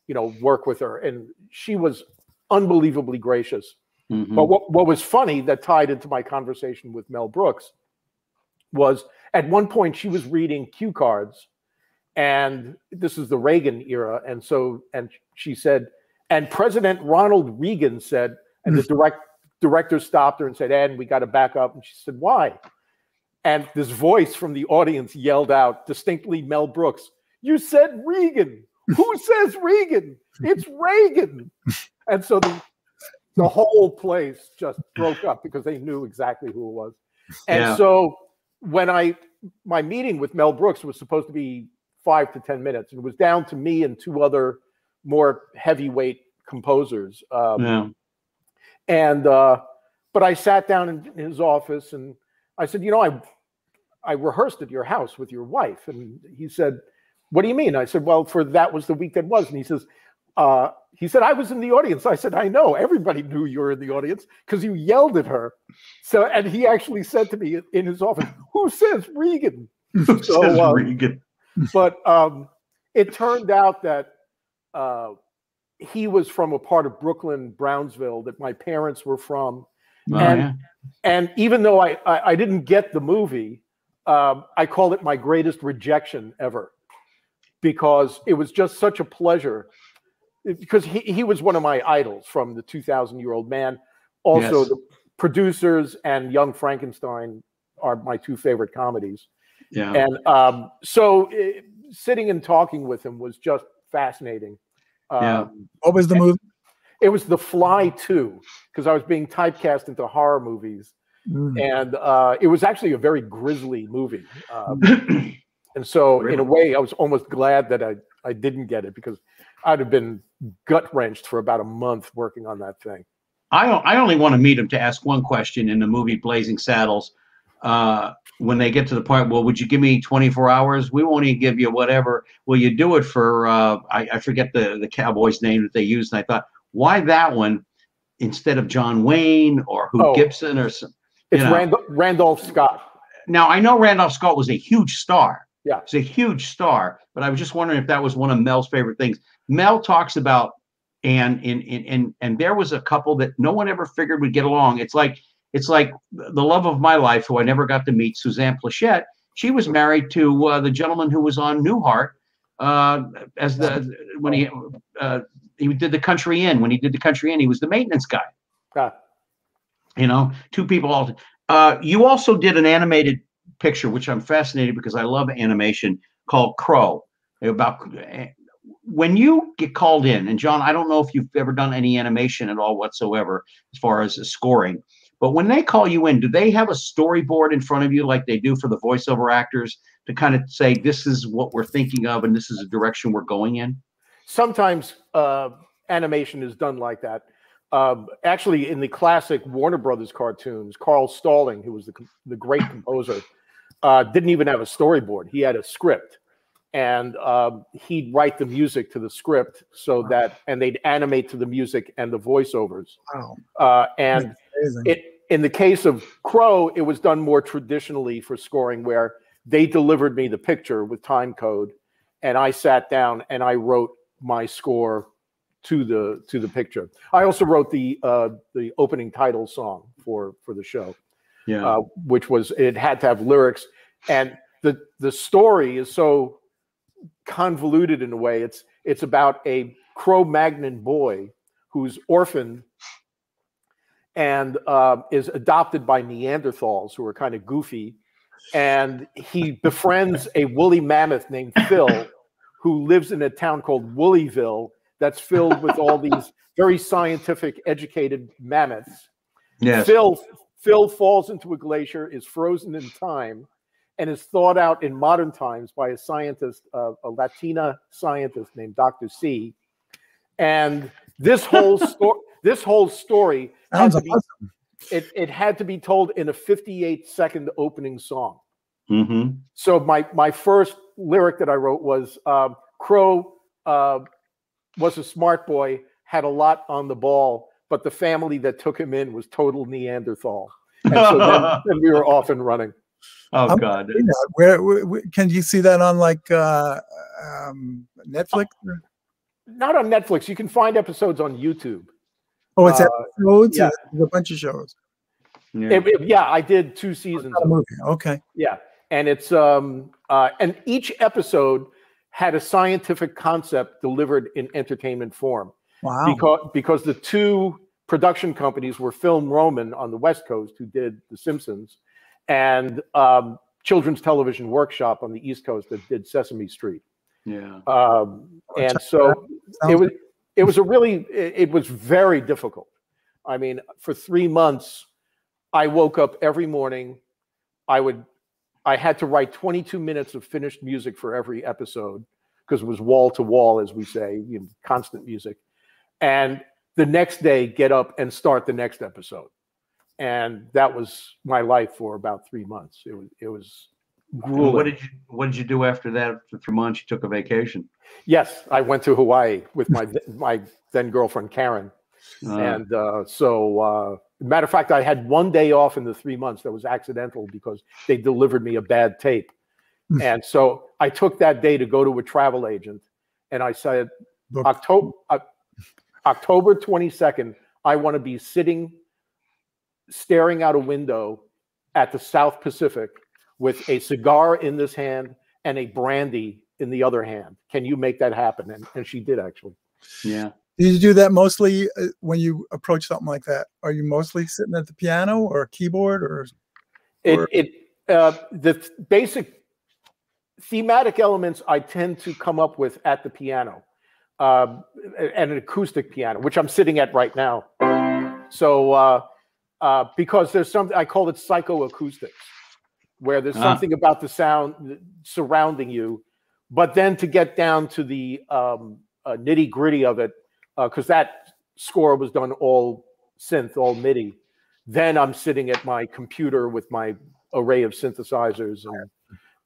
you know work with her. And she was unbelievably gracious Mm-hmm. But what, what was funny that tied into my conversation with Mel Brooks was at one point she was reading cue cards, and this is the Reagan era. And so, and she said, and President Ronald Reagan said, and the direct director stopped her and said, and we got to back up. And she said, why? And this voice from the audience yelled out distinctly, Mel Brooks, you said Reagan. Who says Reagan? It's Reagan. <laughs> And so the the whole place just broke up because they knew exactly who it was. And yeah. so when I my meeting with Mel Brooks was supposed to be five to ten minutes, and it was down to me and two other more heavyweight composers. Um, yeah. And uh, but I sat down in, in his office and I said, you know, I I rehearsed at your house with your wife, and he said, "What do you mean?" I said, "Well, for that was the week that was," and he says, uh, he said, I was in the audience. I said, I know. Everybody knew you were in the audience because you yelled at her. So, and he actually said to me in his office, Who says Reagan? Who so, says um, Reagan? but um, it turned out that uh, he was from a part of Brooklyn, Brownsville, that my parents were from. Oh, and, yeah. and even though I, I, I, didn't get the movie, um, I call it my greatest rejection ever because it was just such a pleasure because he, he was one of my idols from the 2000 year old man also yes. the producers and young frankenstein are my two favorite comedies yeah and um, so it, eh, sitting and talking with him was just fascinating yeah. Um, what was the movie it was the fly 2 because i was being typecast into horror movies mm. and uh, it was actually a very grisly movie um, <clears throat> and so really? in a way i was almost glad that i i didn't get it because I'd have been gut wrenched for about a month working on that thing. I I only want to meet him to ask one question in the movie Blazing Saddles. Uh, when they get to the point, well, would you give me 24 hours? We won't even give you whatever. Will you do it for? Uh, I, I forget the the cowboy's name that they used, and I thought, why that one instead of John Wayne or who oh, Gibson or some? It's Rand- Randolph Scott. Now I know Randolph Scott was a huge star. Yeah, he's a huge star. But I was just wondering if that was one of Mel's favorite things. Mel talks about and and and and there was a couple that no one ever figured would get along. It's like it's like the love of my life, who I never got to meet, Suzanne Pleshette. She was married to uh, the gentleman who was on Newhart uh, as the when he uh, he did the Country Inn. When he did the Country Inn, he was the maintenance guy. Ah. You know, two people all. Uh, you also did an animated picture, which I'm fascinated because I love animation, called Cro, about when you get called in, and John, I don't know if you've ever done any animation at all whatsoever as far as scoring, but when they call you in, do they have a storyboard in front of you like they do for the voiceover actors to kind of say, this is what we're thinking of and this is the direction we're going in? Sometimes uh, animation is done like that. Um, actually, in the classic Warner Brothers cartoons, Carl Stalling, who was the, the great composer, uh, didn't even have a storyboard. He had a script and um, he'd write the music to the script so that and they'd animate to the music and the voiceovers. Wow. uh, and it in the case of Cro it was done more traditionally for scoring where they delivered me the picture with time code and i sat down and i wrote my score to the to the picture. I also wrote the uh, the opening title song for for the show yeah. uh, which was it had to have lyrics. And the the story is so convoluted in a way. It's it's about a Cro-Magnon boy who's orphaned and uh, is adopted by Neanderthals who are kind of goofy, and he <laughs> befriends a woolly mammoth named Phil, <laughs> who lives in a town called Woollyville that's filled with all these very scientific, educated mammoths. Yes. Phil Phil falls into a glacier, is frozen in time, and is thought out in modern times by a scientist, uh, a Latina scientist named Dr. C. And this whole <laughs> story, this whole story, Sounds be, awesome. it, it had to be told in a 58 second opening song. Mm-hmm. So my my first lyric that I wrote was um, Cro uh, was a smart boy, had a lot on the ball, but the family that took him in was total Neanderthal. And so then, <laughs> then we were off and running. Oh I'm God. Where, where, where- can you see that on like uh, um, Netflix? or- Not on Netflix. You can find episodes on YouTube. Oh, it's Uh, episodes. yeah. A bunch of shows. Yeah. It- it- yeah, I did two seasons. Not a of it. movie. Okay. Yeah, and it's um uh, and each episode had a scientific concept delivered in entertainment form. Wow. because because the two production companies were Film Roman on the West Coast, who did The Simpsons, and um, Children's Television Workshop on the East Coast that did Sesame Street. yeah. Um, and so Sounds it was it was a really it, it was very difficult. I mean, for three months, I woke up every morning. I would I had to write 22 minutes of finished music for every episode because it was wall to wall, as we say, you know, constant music. And the next day, get up and start the next episode. And that was my life for about three months. It was it was grueling. what did you What did you do after that? For three months, you took a vacation. Yes, I went to Hawaii with my <laughs> my then girlfriend Karen, Uh, and uh, so uh, matter of fact, I had one day off in the three months that was accidental because they delivered me a bad tape, Hmm. and so I took that day to go to a travel agent, and I said October uh, October twenty second, I want to be sitting, staring out a window at the South Pacific with a cigar in this hand and a brandy in the other hand. Can you make that happen? And, and she did actually. yeah. Did you do that mostly uh, when you approach something like that? Are you mostly sitting at the piano or keyboard or? It, Or- it uh, the th- basic thematic elements I tend to come up with at the piano, um, and an acoustic piano, which I'm sitting at right now. So uh, uh, because there's something I call it psychoacoustics, where there's Ah. something about the sound surrounding you, but then to get down to the um, uh, nitty gritty of it, because that score was done all synth, all MIDI. Then I'm sitting at my computer with my array of synthesizers and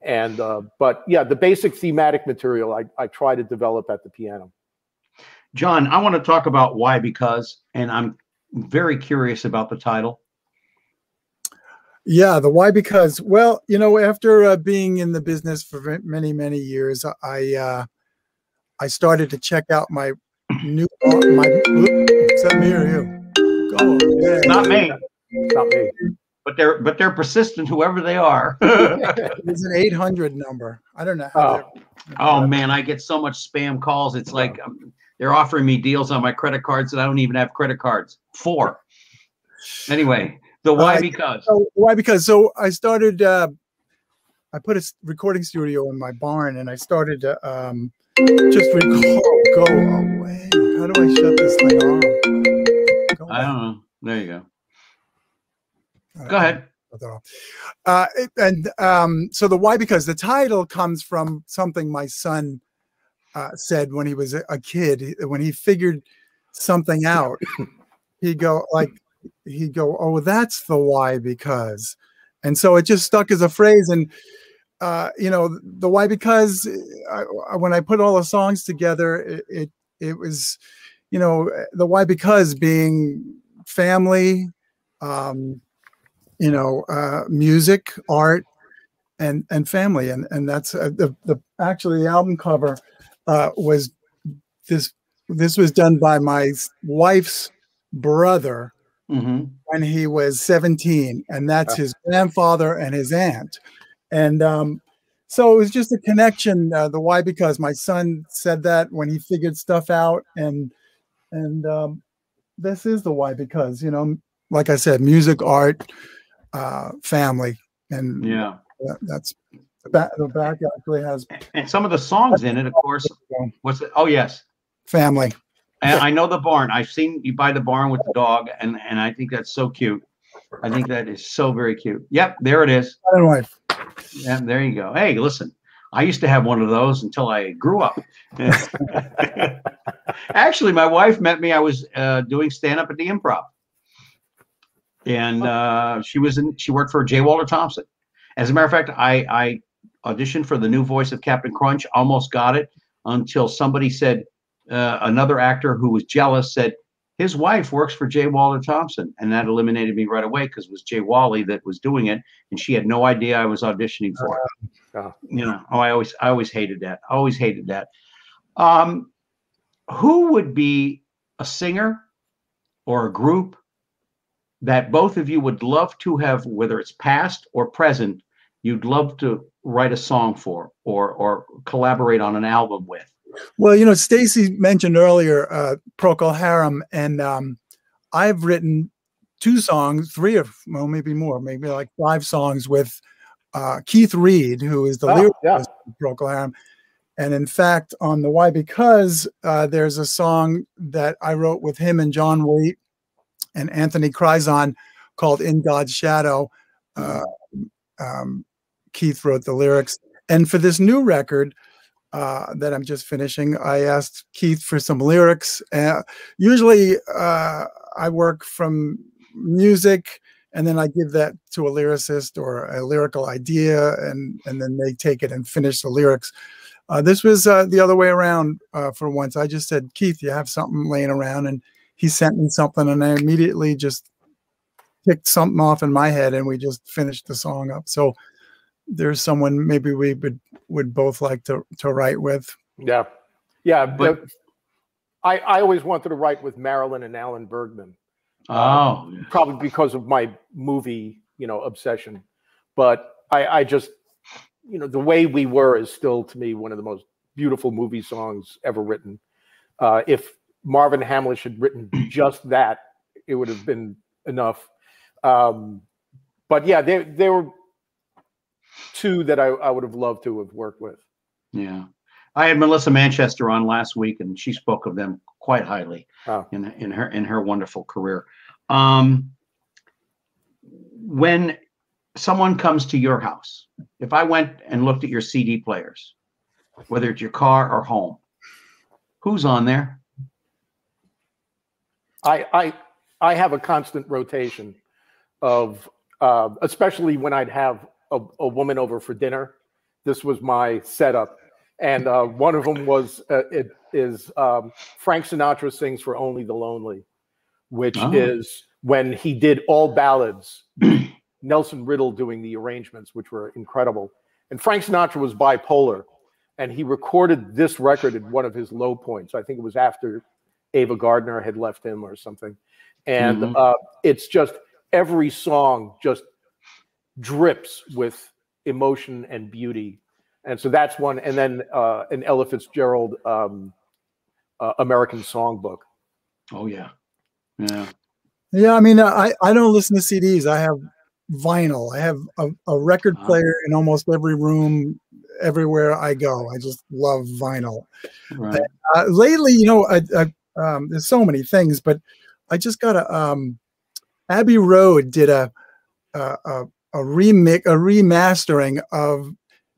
and uh, but yeah, the basic thematic material I, I try to develop at the piano. John, I want to talk about why because, and I'm very curious about the title. Yeah, the why because well, you know, after uh, being in the business for many many years, I uh, I started to check out my new my. Is that me or you? Go away. Not me, Not me. but they're but they're persistent, whoever they are. <laughs> It's an 800 number. I don't know how. Oh. oh man, I get so much spam calls. It's like um, they're offering me deals on my credit cards that I don't even have credit cards for. Anyway, the why Uh, because. So why? Because so I started. Uh, I put a recording studio in my barn, and I started to um, just record. Go away! How do I shut this thing off? Go I don't know. There you go. Uh, Go ahead. shut that off. Uh, and um, so the why? Because the title comes from something my son uh, said when he was a, kid. When he figured something out, he'd go like, he'd go, "Oh, that's the why because," and so it just stuck as a phrase. And uh, you know, the why because uh, I, when I put all the songs together, it, it it was, you know, the why because being family, um, you know, uh, music, art, and and family, and and that's uh, the the actually the album cover uh, was this this was done by my wife's brother hmm when he was 17 and that's his grandfather and his aunt. And um, so it was just a connection uh, the why because my son said that when he figured stuff out and and um, this is the why because you know like i said music art uh, family and Yeah. that, that's back, the back actually has And some of the songs in it, of course. What's it? Oh yes. family. And I know the barn. I've seen you buy the barn with the dog, and and I think that's so cute. I think that is so very cute. Yep, there it is. wife. Yeah, there you go. Hey, listen, I used to have one of those until I grew up. <laughs> Actually, my wife met me. I was uh, doing stand up at the Improv, and uh, she was in. She worked for J. Walter Thompson. As a matter of fact, I, I auditioned for the new voice of Captain Crunch. Almost got it until somebody said uh, another actor who was jealous said his wife works for J. Walter Thompson, and that eliminated me right away because it was Jay Wally that was doing it, and she had no idea I was auditioning for it. Oh. You know, oh, I always, I always hated that. I always hated that. Um, who would be a singer or a group that both of you would love to have, whether it's past or present, you'd love to write a song for or or collaborate on an album with? Well, you know, Stacy mentioned earlier uh, Procol Harum, and um, I've written two songs, three of well, maybe more, maybe like five songs with uh, Keith Reid, who is the oh, lyricist yeah. of Procol Harum. And in fact, on the Why Because, uh, there's a song that I wrote with him and John Waite and Anthony Crison called In God's Shadow. Uh, um, Keith wrote the lyrics. And for this new record uh, that I'm just finishing, I asked Keith for some lyrics. Uh, usually uh, I work from music and then I give that to a lyricist or a lyrical idea, and, and then they take it and finish the lyrics. Uh, this was uh, the other way around uh, for once. I just said, Keith, you have something laying around, and he sent me something, and I immediately just picked something off in my head, and we just finished the song up. So there's someone maybe we would would both like to to write with. Yeah, yeah. But I I always wanted to write with Marilyn and Alan Bergman. Oh, uh, probably because of my movie, you know, obsession. But I I just you know the way we were is still to me one of the most beautiful movie songs ever written. Uh, if Marvin Hamlisch had written <clears throat> just that, it would have been enough. Um, but yeah, there there were two that I, I would have loved to have worked with. Yeah. I had Melissa Manchester on last week, and she spoke of them quite highly oh. in in her in her wonderful career. Um, when someone comes to your house, if I went and looked at your CD players, whether it's your car or home, who's on there? I I I have a constant rotation of, uh, especially when I'd have a, a, woman over for dinner. This was my setup, and uh, one of them was uh, it is um, Frank Sinatra sings for "Only the Lonely," which oh. is when he did all ballads. <clears throat> Nelson Riddle doing the arrangements, which were incredible. And Frank Sinatra was bipolar, and he recorded this record at one of his low points. I think it was after Ava Gardner had left him or something. And mm-hmm. uh, it's just every song just drips with emotion and beauty. And so that's one. And then uh, an Ella Fitzgerald um, uh, American Songbook. Oh yeah, yeah, yeah. I mean, I I don't listen to CDs. I have vinyl. I have a, a record player in almost every room, everywhere I go. I just love vinyl. Right. Uh, lately, you know, I, I, um, there's so many things, but I just got a um, Abbey Road did a a, a, a remix, a remastering of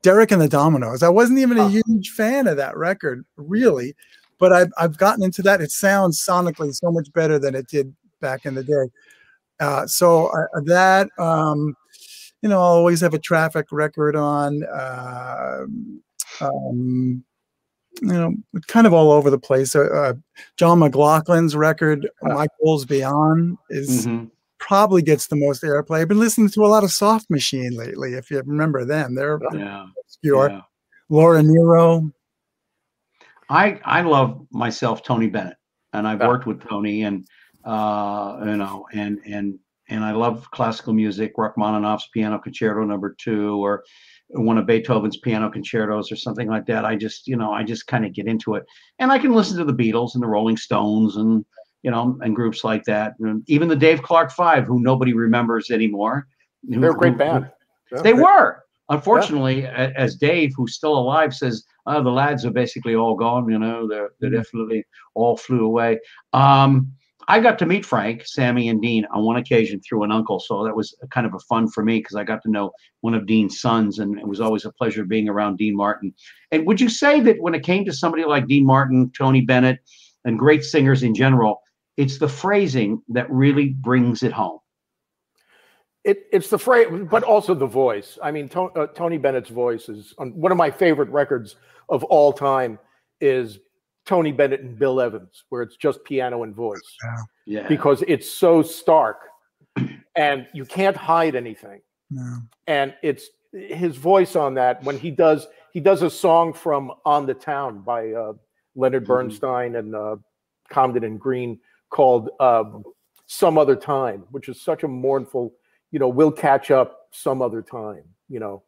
Derek and the Dominos. I wasn't even a huge fan of that record, really, but I've I've gotten into that. It sounds sonically so much better than it did back in the day. Uh, so uh, that, um, you know, I'll always have a traffic record on. Uh, um, you know, kind of all over the place. Uh, John McLaughlin's record, "My Goals Beyond," is mm-hmm. Probably gets the most airplay. I've been listening to a lot of Soft Machine lately. If you remember them, they're yeah. obscure. Yeah. Laura Nyro. I I love myself Tony Bennett, and I've yeah. worked with Tony, and uh, you know, and and and I love classical music, Rachmaninoff's Piano Concerto Number Two, or one of Beethoven's piano concertos, or something like that. I just, you know, I just kind of get into it, and I can listen to the Beatles and the Rolling Stones, and you know, and groups like that, and even the Dave Clark Five, who nobody remembers anymore. They're a great band. Yeah, they were, Unfortunately, yeah. as Dave, who's still alive, says, oh, the lads are basically all gone. You know, they're, they mm-hmm. definitely all flew away. Um, I got to meet Frank, Sammy, and Dean on one occasion through an uncle. So that was kind of a fun for me because I got to know one of Dean's sons, and it was always a pleasure being around Dean Martin. And would you say that when it came to somebody like Dean Martin, Tony Bennett, and great singers in general, it's the phrasing that really brings it home? It, it's the phrase, but also the voice. I mean, Tony, uh, Tony Bennett's voice is on one of my favorite records of all time. Is Tony Bennett and Bill Evans, where it's just piano and voice. Yeah. yeah. Because it's so stark, and you can't hide anything. No. And it's his voice on that when he does he does a song from On the Town by uh, Leonard mm-hmm. Bernstein mm-hmm. and uh, Comden and Green called um, Some Other Time, which is such a mournful you know, we'll catch up some other time, you know.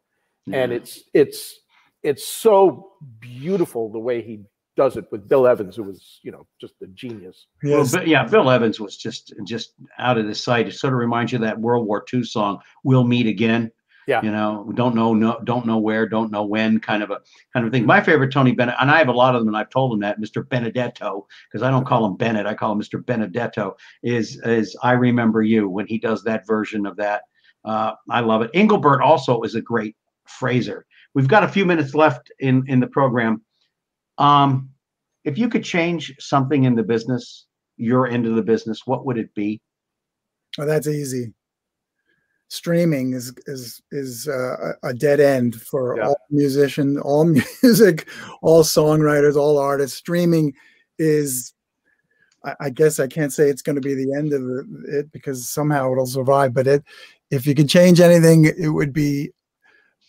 Yeah. And it's it's it's so beautiful the way he does it with Bill Evans, who was, you know, just a genius. Yes. Well, yeah, Bill Evans was just just out of the sight. It sort of reminds you of that World War II song, "We'll Meet Again." Yeah. You know, don't know, no, don't know where, don't know when, kind of a kind of thing. My favorite Tony Bennett, and I have a lot of them, and I've told him that Mr. Benedetto, because I don't call him Bennett, I call him Mr. Benedetto. Is is I remember you when he does that version of that. Uh, I love it. Engelbert also is a great phraser. We've got a few minutes left in in the program. Um, if you could change something in the business, your end of the business, what would it be? Oh, that's easy streaming is is is uh, a dead end for yeah. all musicians, all <laughs> music, all songwriters, all artists. Streaming is, I, I guess, I can't say it's going to be the end of it because somehow it'll survive. But it, if you could change anything, it would be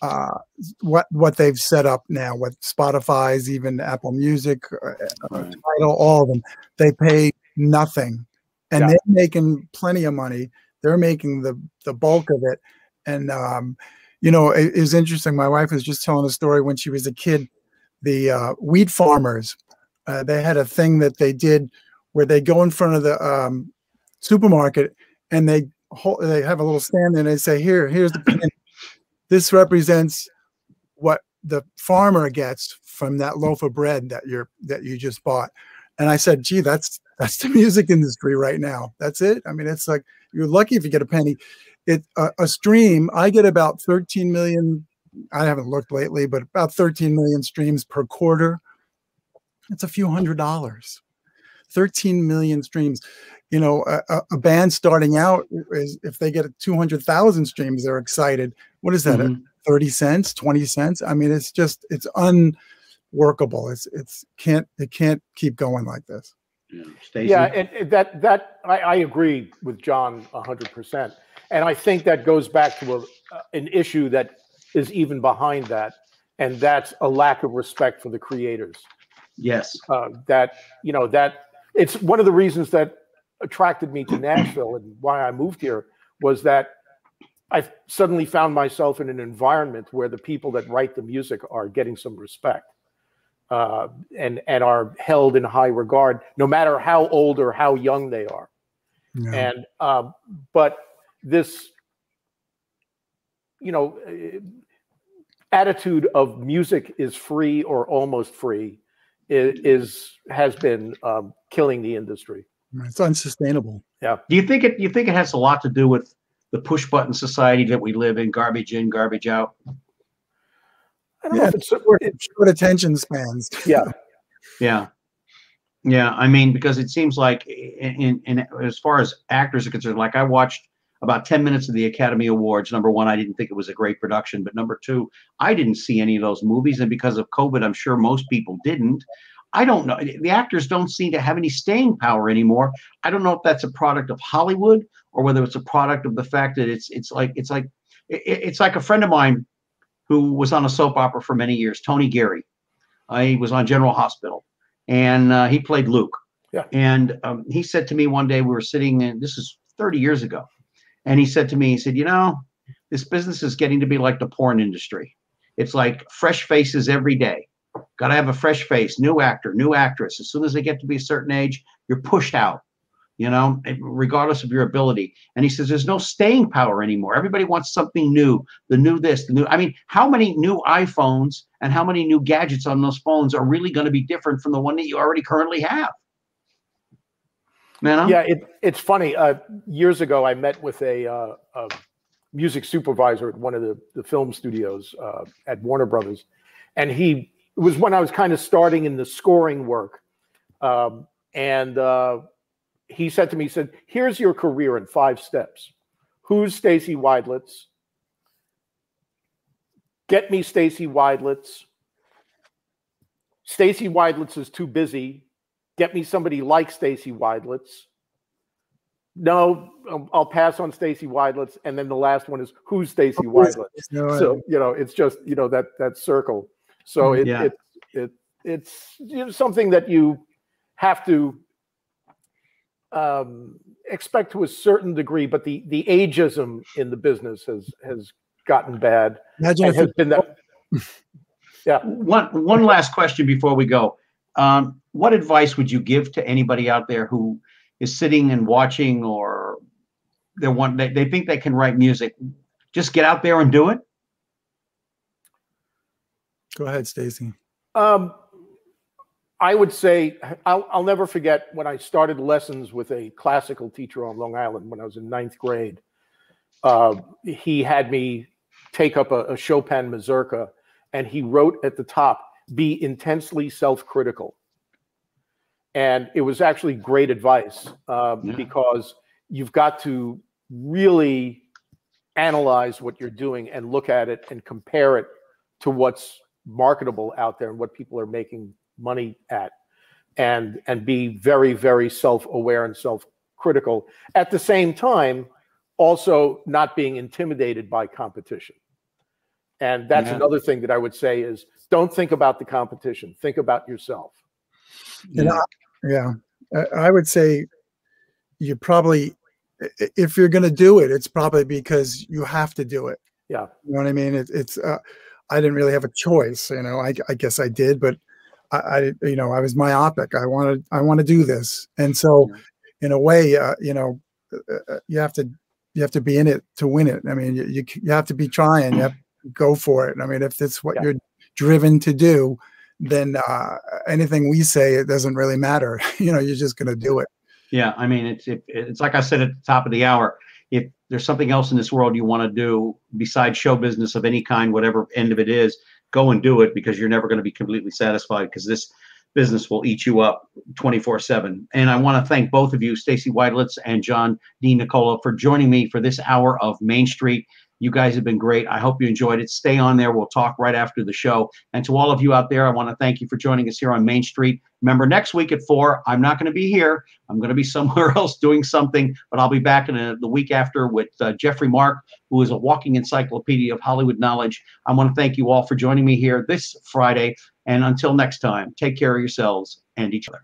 uh, what what they've set up now. What Spotify's, even Apple Music, uh, uh right. Tidal, all of them, they pay nothing, and yeah. they're making plenty of money they're making the the bulk of it. And um, you know, it is interesting. My wife was just telling a story when she was a kid. The uh, wheat farmers, uh, they had a thing that they did where they go in front of the um, supermarket and they hold, they have a little stand and they say, "Here, here's the. This represents what the farmer gets from that loaf of bread that you're that you just bought." And I said, "Gee, that's that's the music industry right now. That's it. I mean, it's like you're lucky if you get a penny. It uh, a stream. I get about 13 million. I haven't looked lately, but about 13 million streams per quarter. It's a few hundred dollars. 13 million streams. You know, a, a band starting out is if they get 200,000 streams, they're excited. What is that? Mm-hmm. 30 cents, 20 cents? I mean, it's just it's unworkable. It's it's can't it can't keep going like this. Yeah, and, and that that I, I, agree with John hundred percent, and I think that goes back to a, an issue that is even behind that, and that's a lack of respect for the creators. Yes, uh, that you know that it's one of the reasons that attracted me to <clears throat> Nashville and why I moved here was that I suddenly found myself in an environment where the people that write the music are getting some respect uh, and and are held in high regard, no matter how old or how young they are. Yeah. And um, but this, you know, attitude of music is free or almost free is, is has been um, killing the industry. It's unsustainable. Yeah. Do you think it? You think it has a lot to do with the push button society that we live in? Garbage in, garbage out. I don't yeah, know if it's short, <laughs> short attention spans. Yeah. <laughs> yeah. Yeah. I mean, because it seems like in, in, in as far as actors are concerned, like I watched about 10 minutes of the Academy Awards. Number one, I didn't think it was a great production. But number two, I didn't see any of those movies. And because of COVID, I'm sure most people didn't. I don't know. The actors don't seem to have any staying power anymore. I don't know if that's a product of Hollywood or whether it's a product of the fact that it's it's like it's like it's like a friend of mine who was on a soap opera for many years, Tony Geary. Uh, he was on General Hospital, and uh, he played Luke. Yeah. And um, he said to me one day, we were sitting, and this is 30 years ago, and he said to me, he said, you know, this business is getting to be like the porn industry. It's like fresh faces every day. Got to have a fresh face, new actor, new actress. As soon as they get to be a certain age, you're pushed out. You know, regardless of your ability. And he says there's no staying power anymore. Everybody wants something new, the new this, the new. I mean, how many new iPhones and how many new gadgets on those phones are really going to be different from the one that you already currently have? Man, yeah, it, it's funny. Uh, years ago, I met with a, uh, a, music supervisor at one of the, the film studios uh, at Warner Brothers, and he was when I was kind of starting in the scoring work, um, and uh, he said to me, he said, "Here's your career in five steps. Who's Stacy Widelitz? Get me Stacy Widelitz. Stacy Widelitz is too busy. Get me somebody like Stacy Widelitz. No, I'll pass on Stacy Widelitz, and then the last one is who's Stacy Widelitz. So you know, it's just you know that that circle. So it, yeah. it, it it's you know, something that you have to um, expect to a certain degree, but the the ageism in the business has has gotten bad. Imagine if has been that. <laughs> yeah. One one last question before we go. Um, what advice would you give to anybody out there who is sitting and watching, or they want they, they think they can write music? Just get out there and do it. Go ahead, Stacy. Um, I would say I'll, I'll, never forget when I started lessons with a classical teacher on Long Island when I was in ninth grade. Uh, he had me take up a, a, Chopin mazurka, and he wrote at the top, "Be intensely self-critical." And it was actually great advice um, yeah. because you've got to really analyze what you're doing and look at it and compare it to what's marketable out there and what people are making money at and and be very very self-aware and self-critical. At the same time also not being intimidated by competition. And that's yeah. another thing that i would say is don't think about the competition. Think about yourself. Yeah. Yeah. I would say you probably if you're going to do it it's probably because you have to do it. Yeah. You know what i mean? It, it's uh, i didn't really have a choice you know? I, I guess i did but I, I, you know I was myopic. I wanted I want to do this, and so in a way, uh, you know, uh, uh, uh, you have to you have to be in it to win it. I mean, you you, you have to be trying. You have to go for it. I mean, if that's what yeah. you're driven to do, then uh, anything we say it doesn't really matter. <laughs> you know, you're just going to do it. Yeah, I mean, it's it, it's like I said at the top of the hour. If there's something else in this world you want to do besides show business of any kind, whatever end of it is, go and do it because you're never going to be completely satisfied because this business will eat you up 24 7. And I want to thank both of you, Stacy Widelitz and John DeNicola, for joining me for this hour of Main Street. You guys have been great. I hope you enjoyed it. Stay on there. We'll talk right after the show. And to all of you out there, I want to thank you for joining us here on Main Street. Remember, next week at four, I'm not going to be here. I'm going to be <laughs> somewhere else doing something, but I'll be back in a, the week after with uh, Jeffrey Mark, who is a walking encyclopedia of Hollywood knowledge. I want to thank you all for joining me here this Friday. And until next time, take care of yourselves and each other.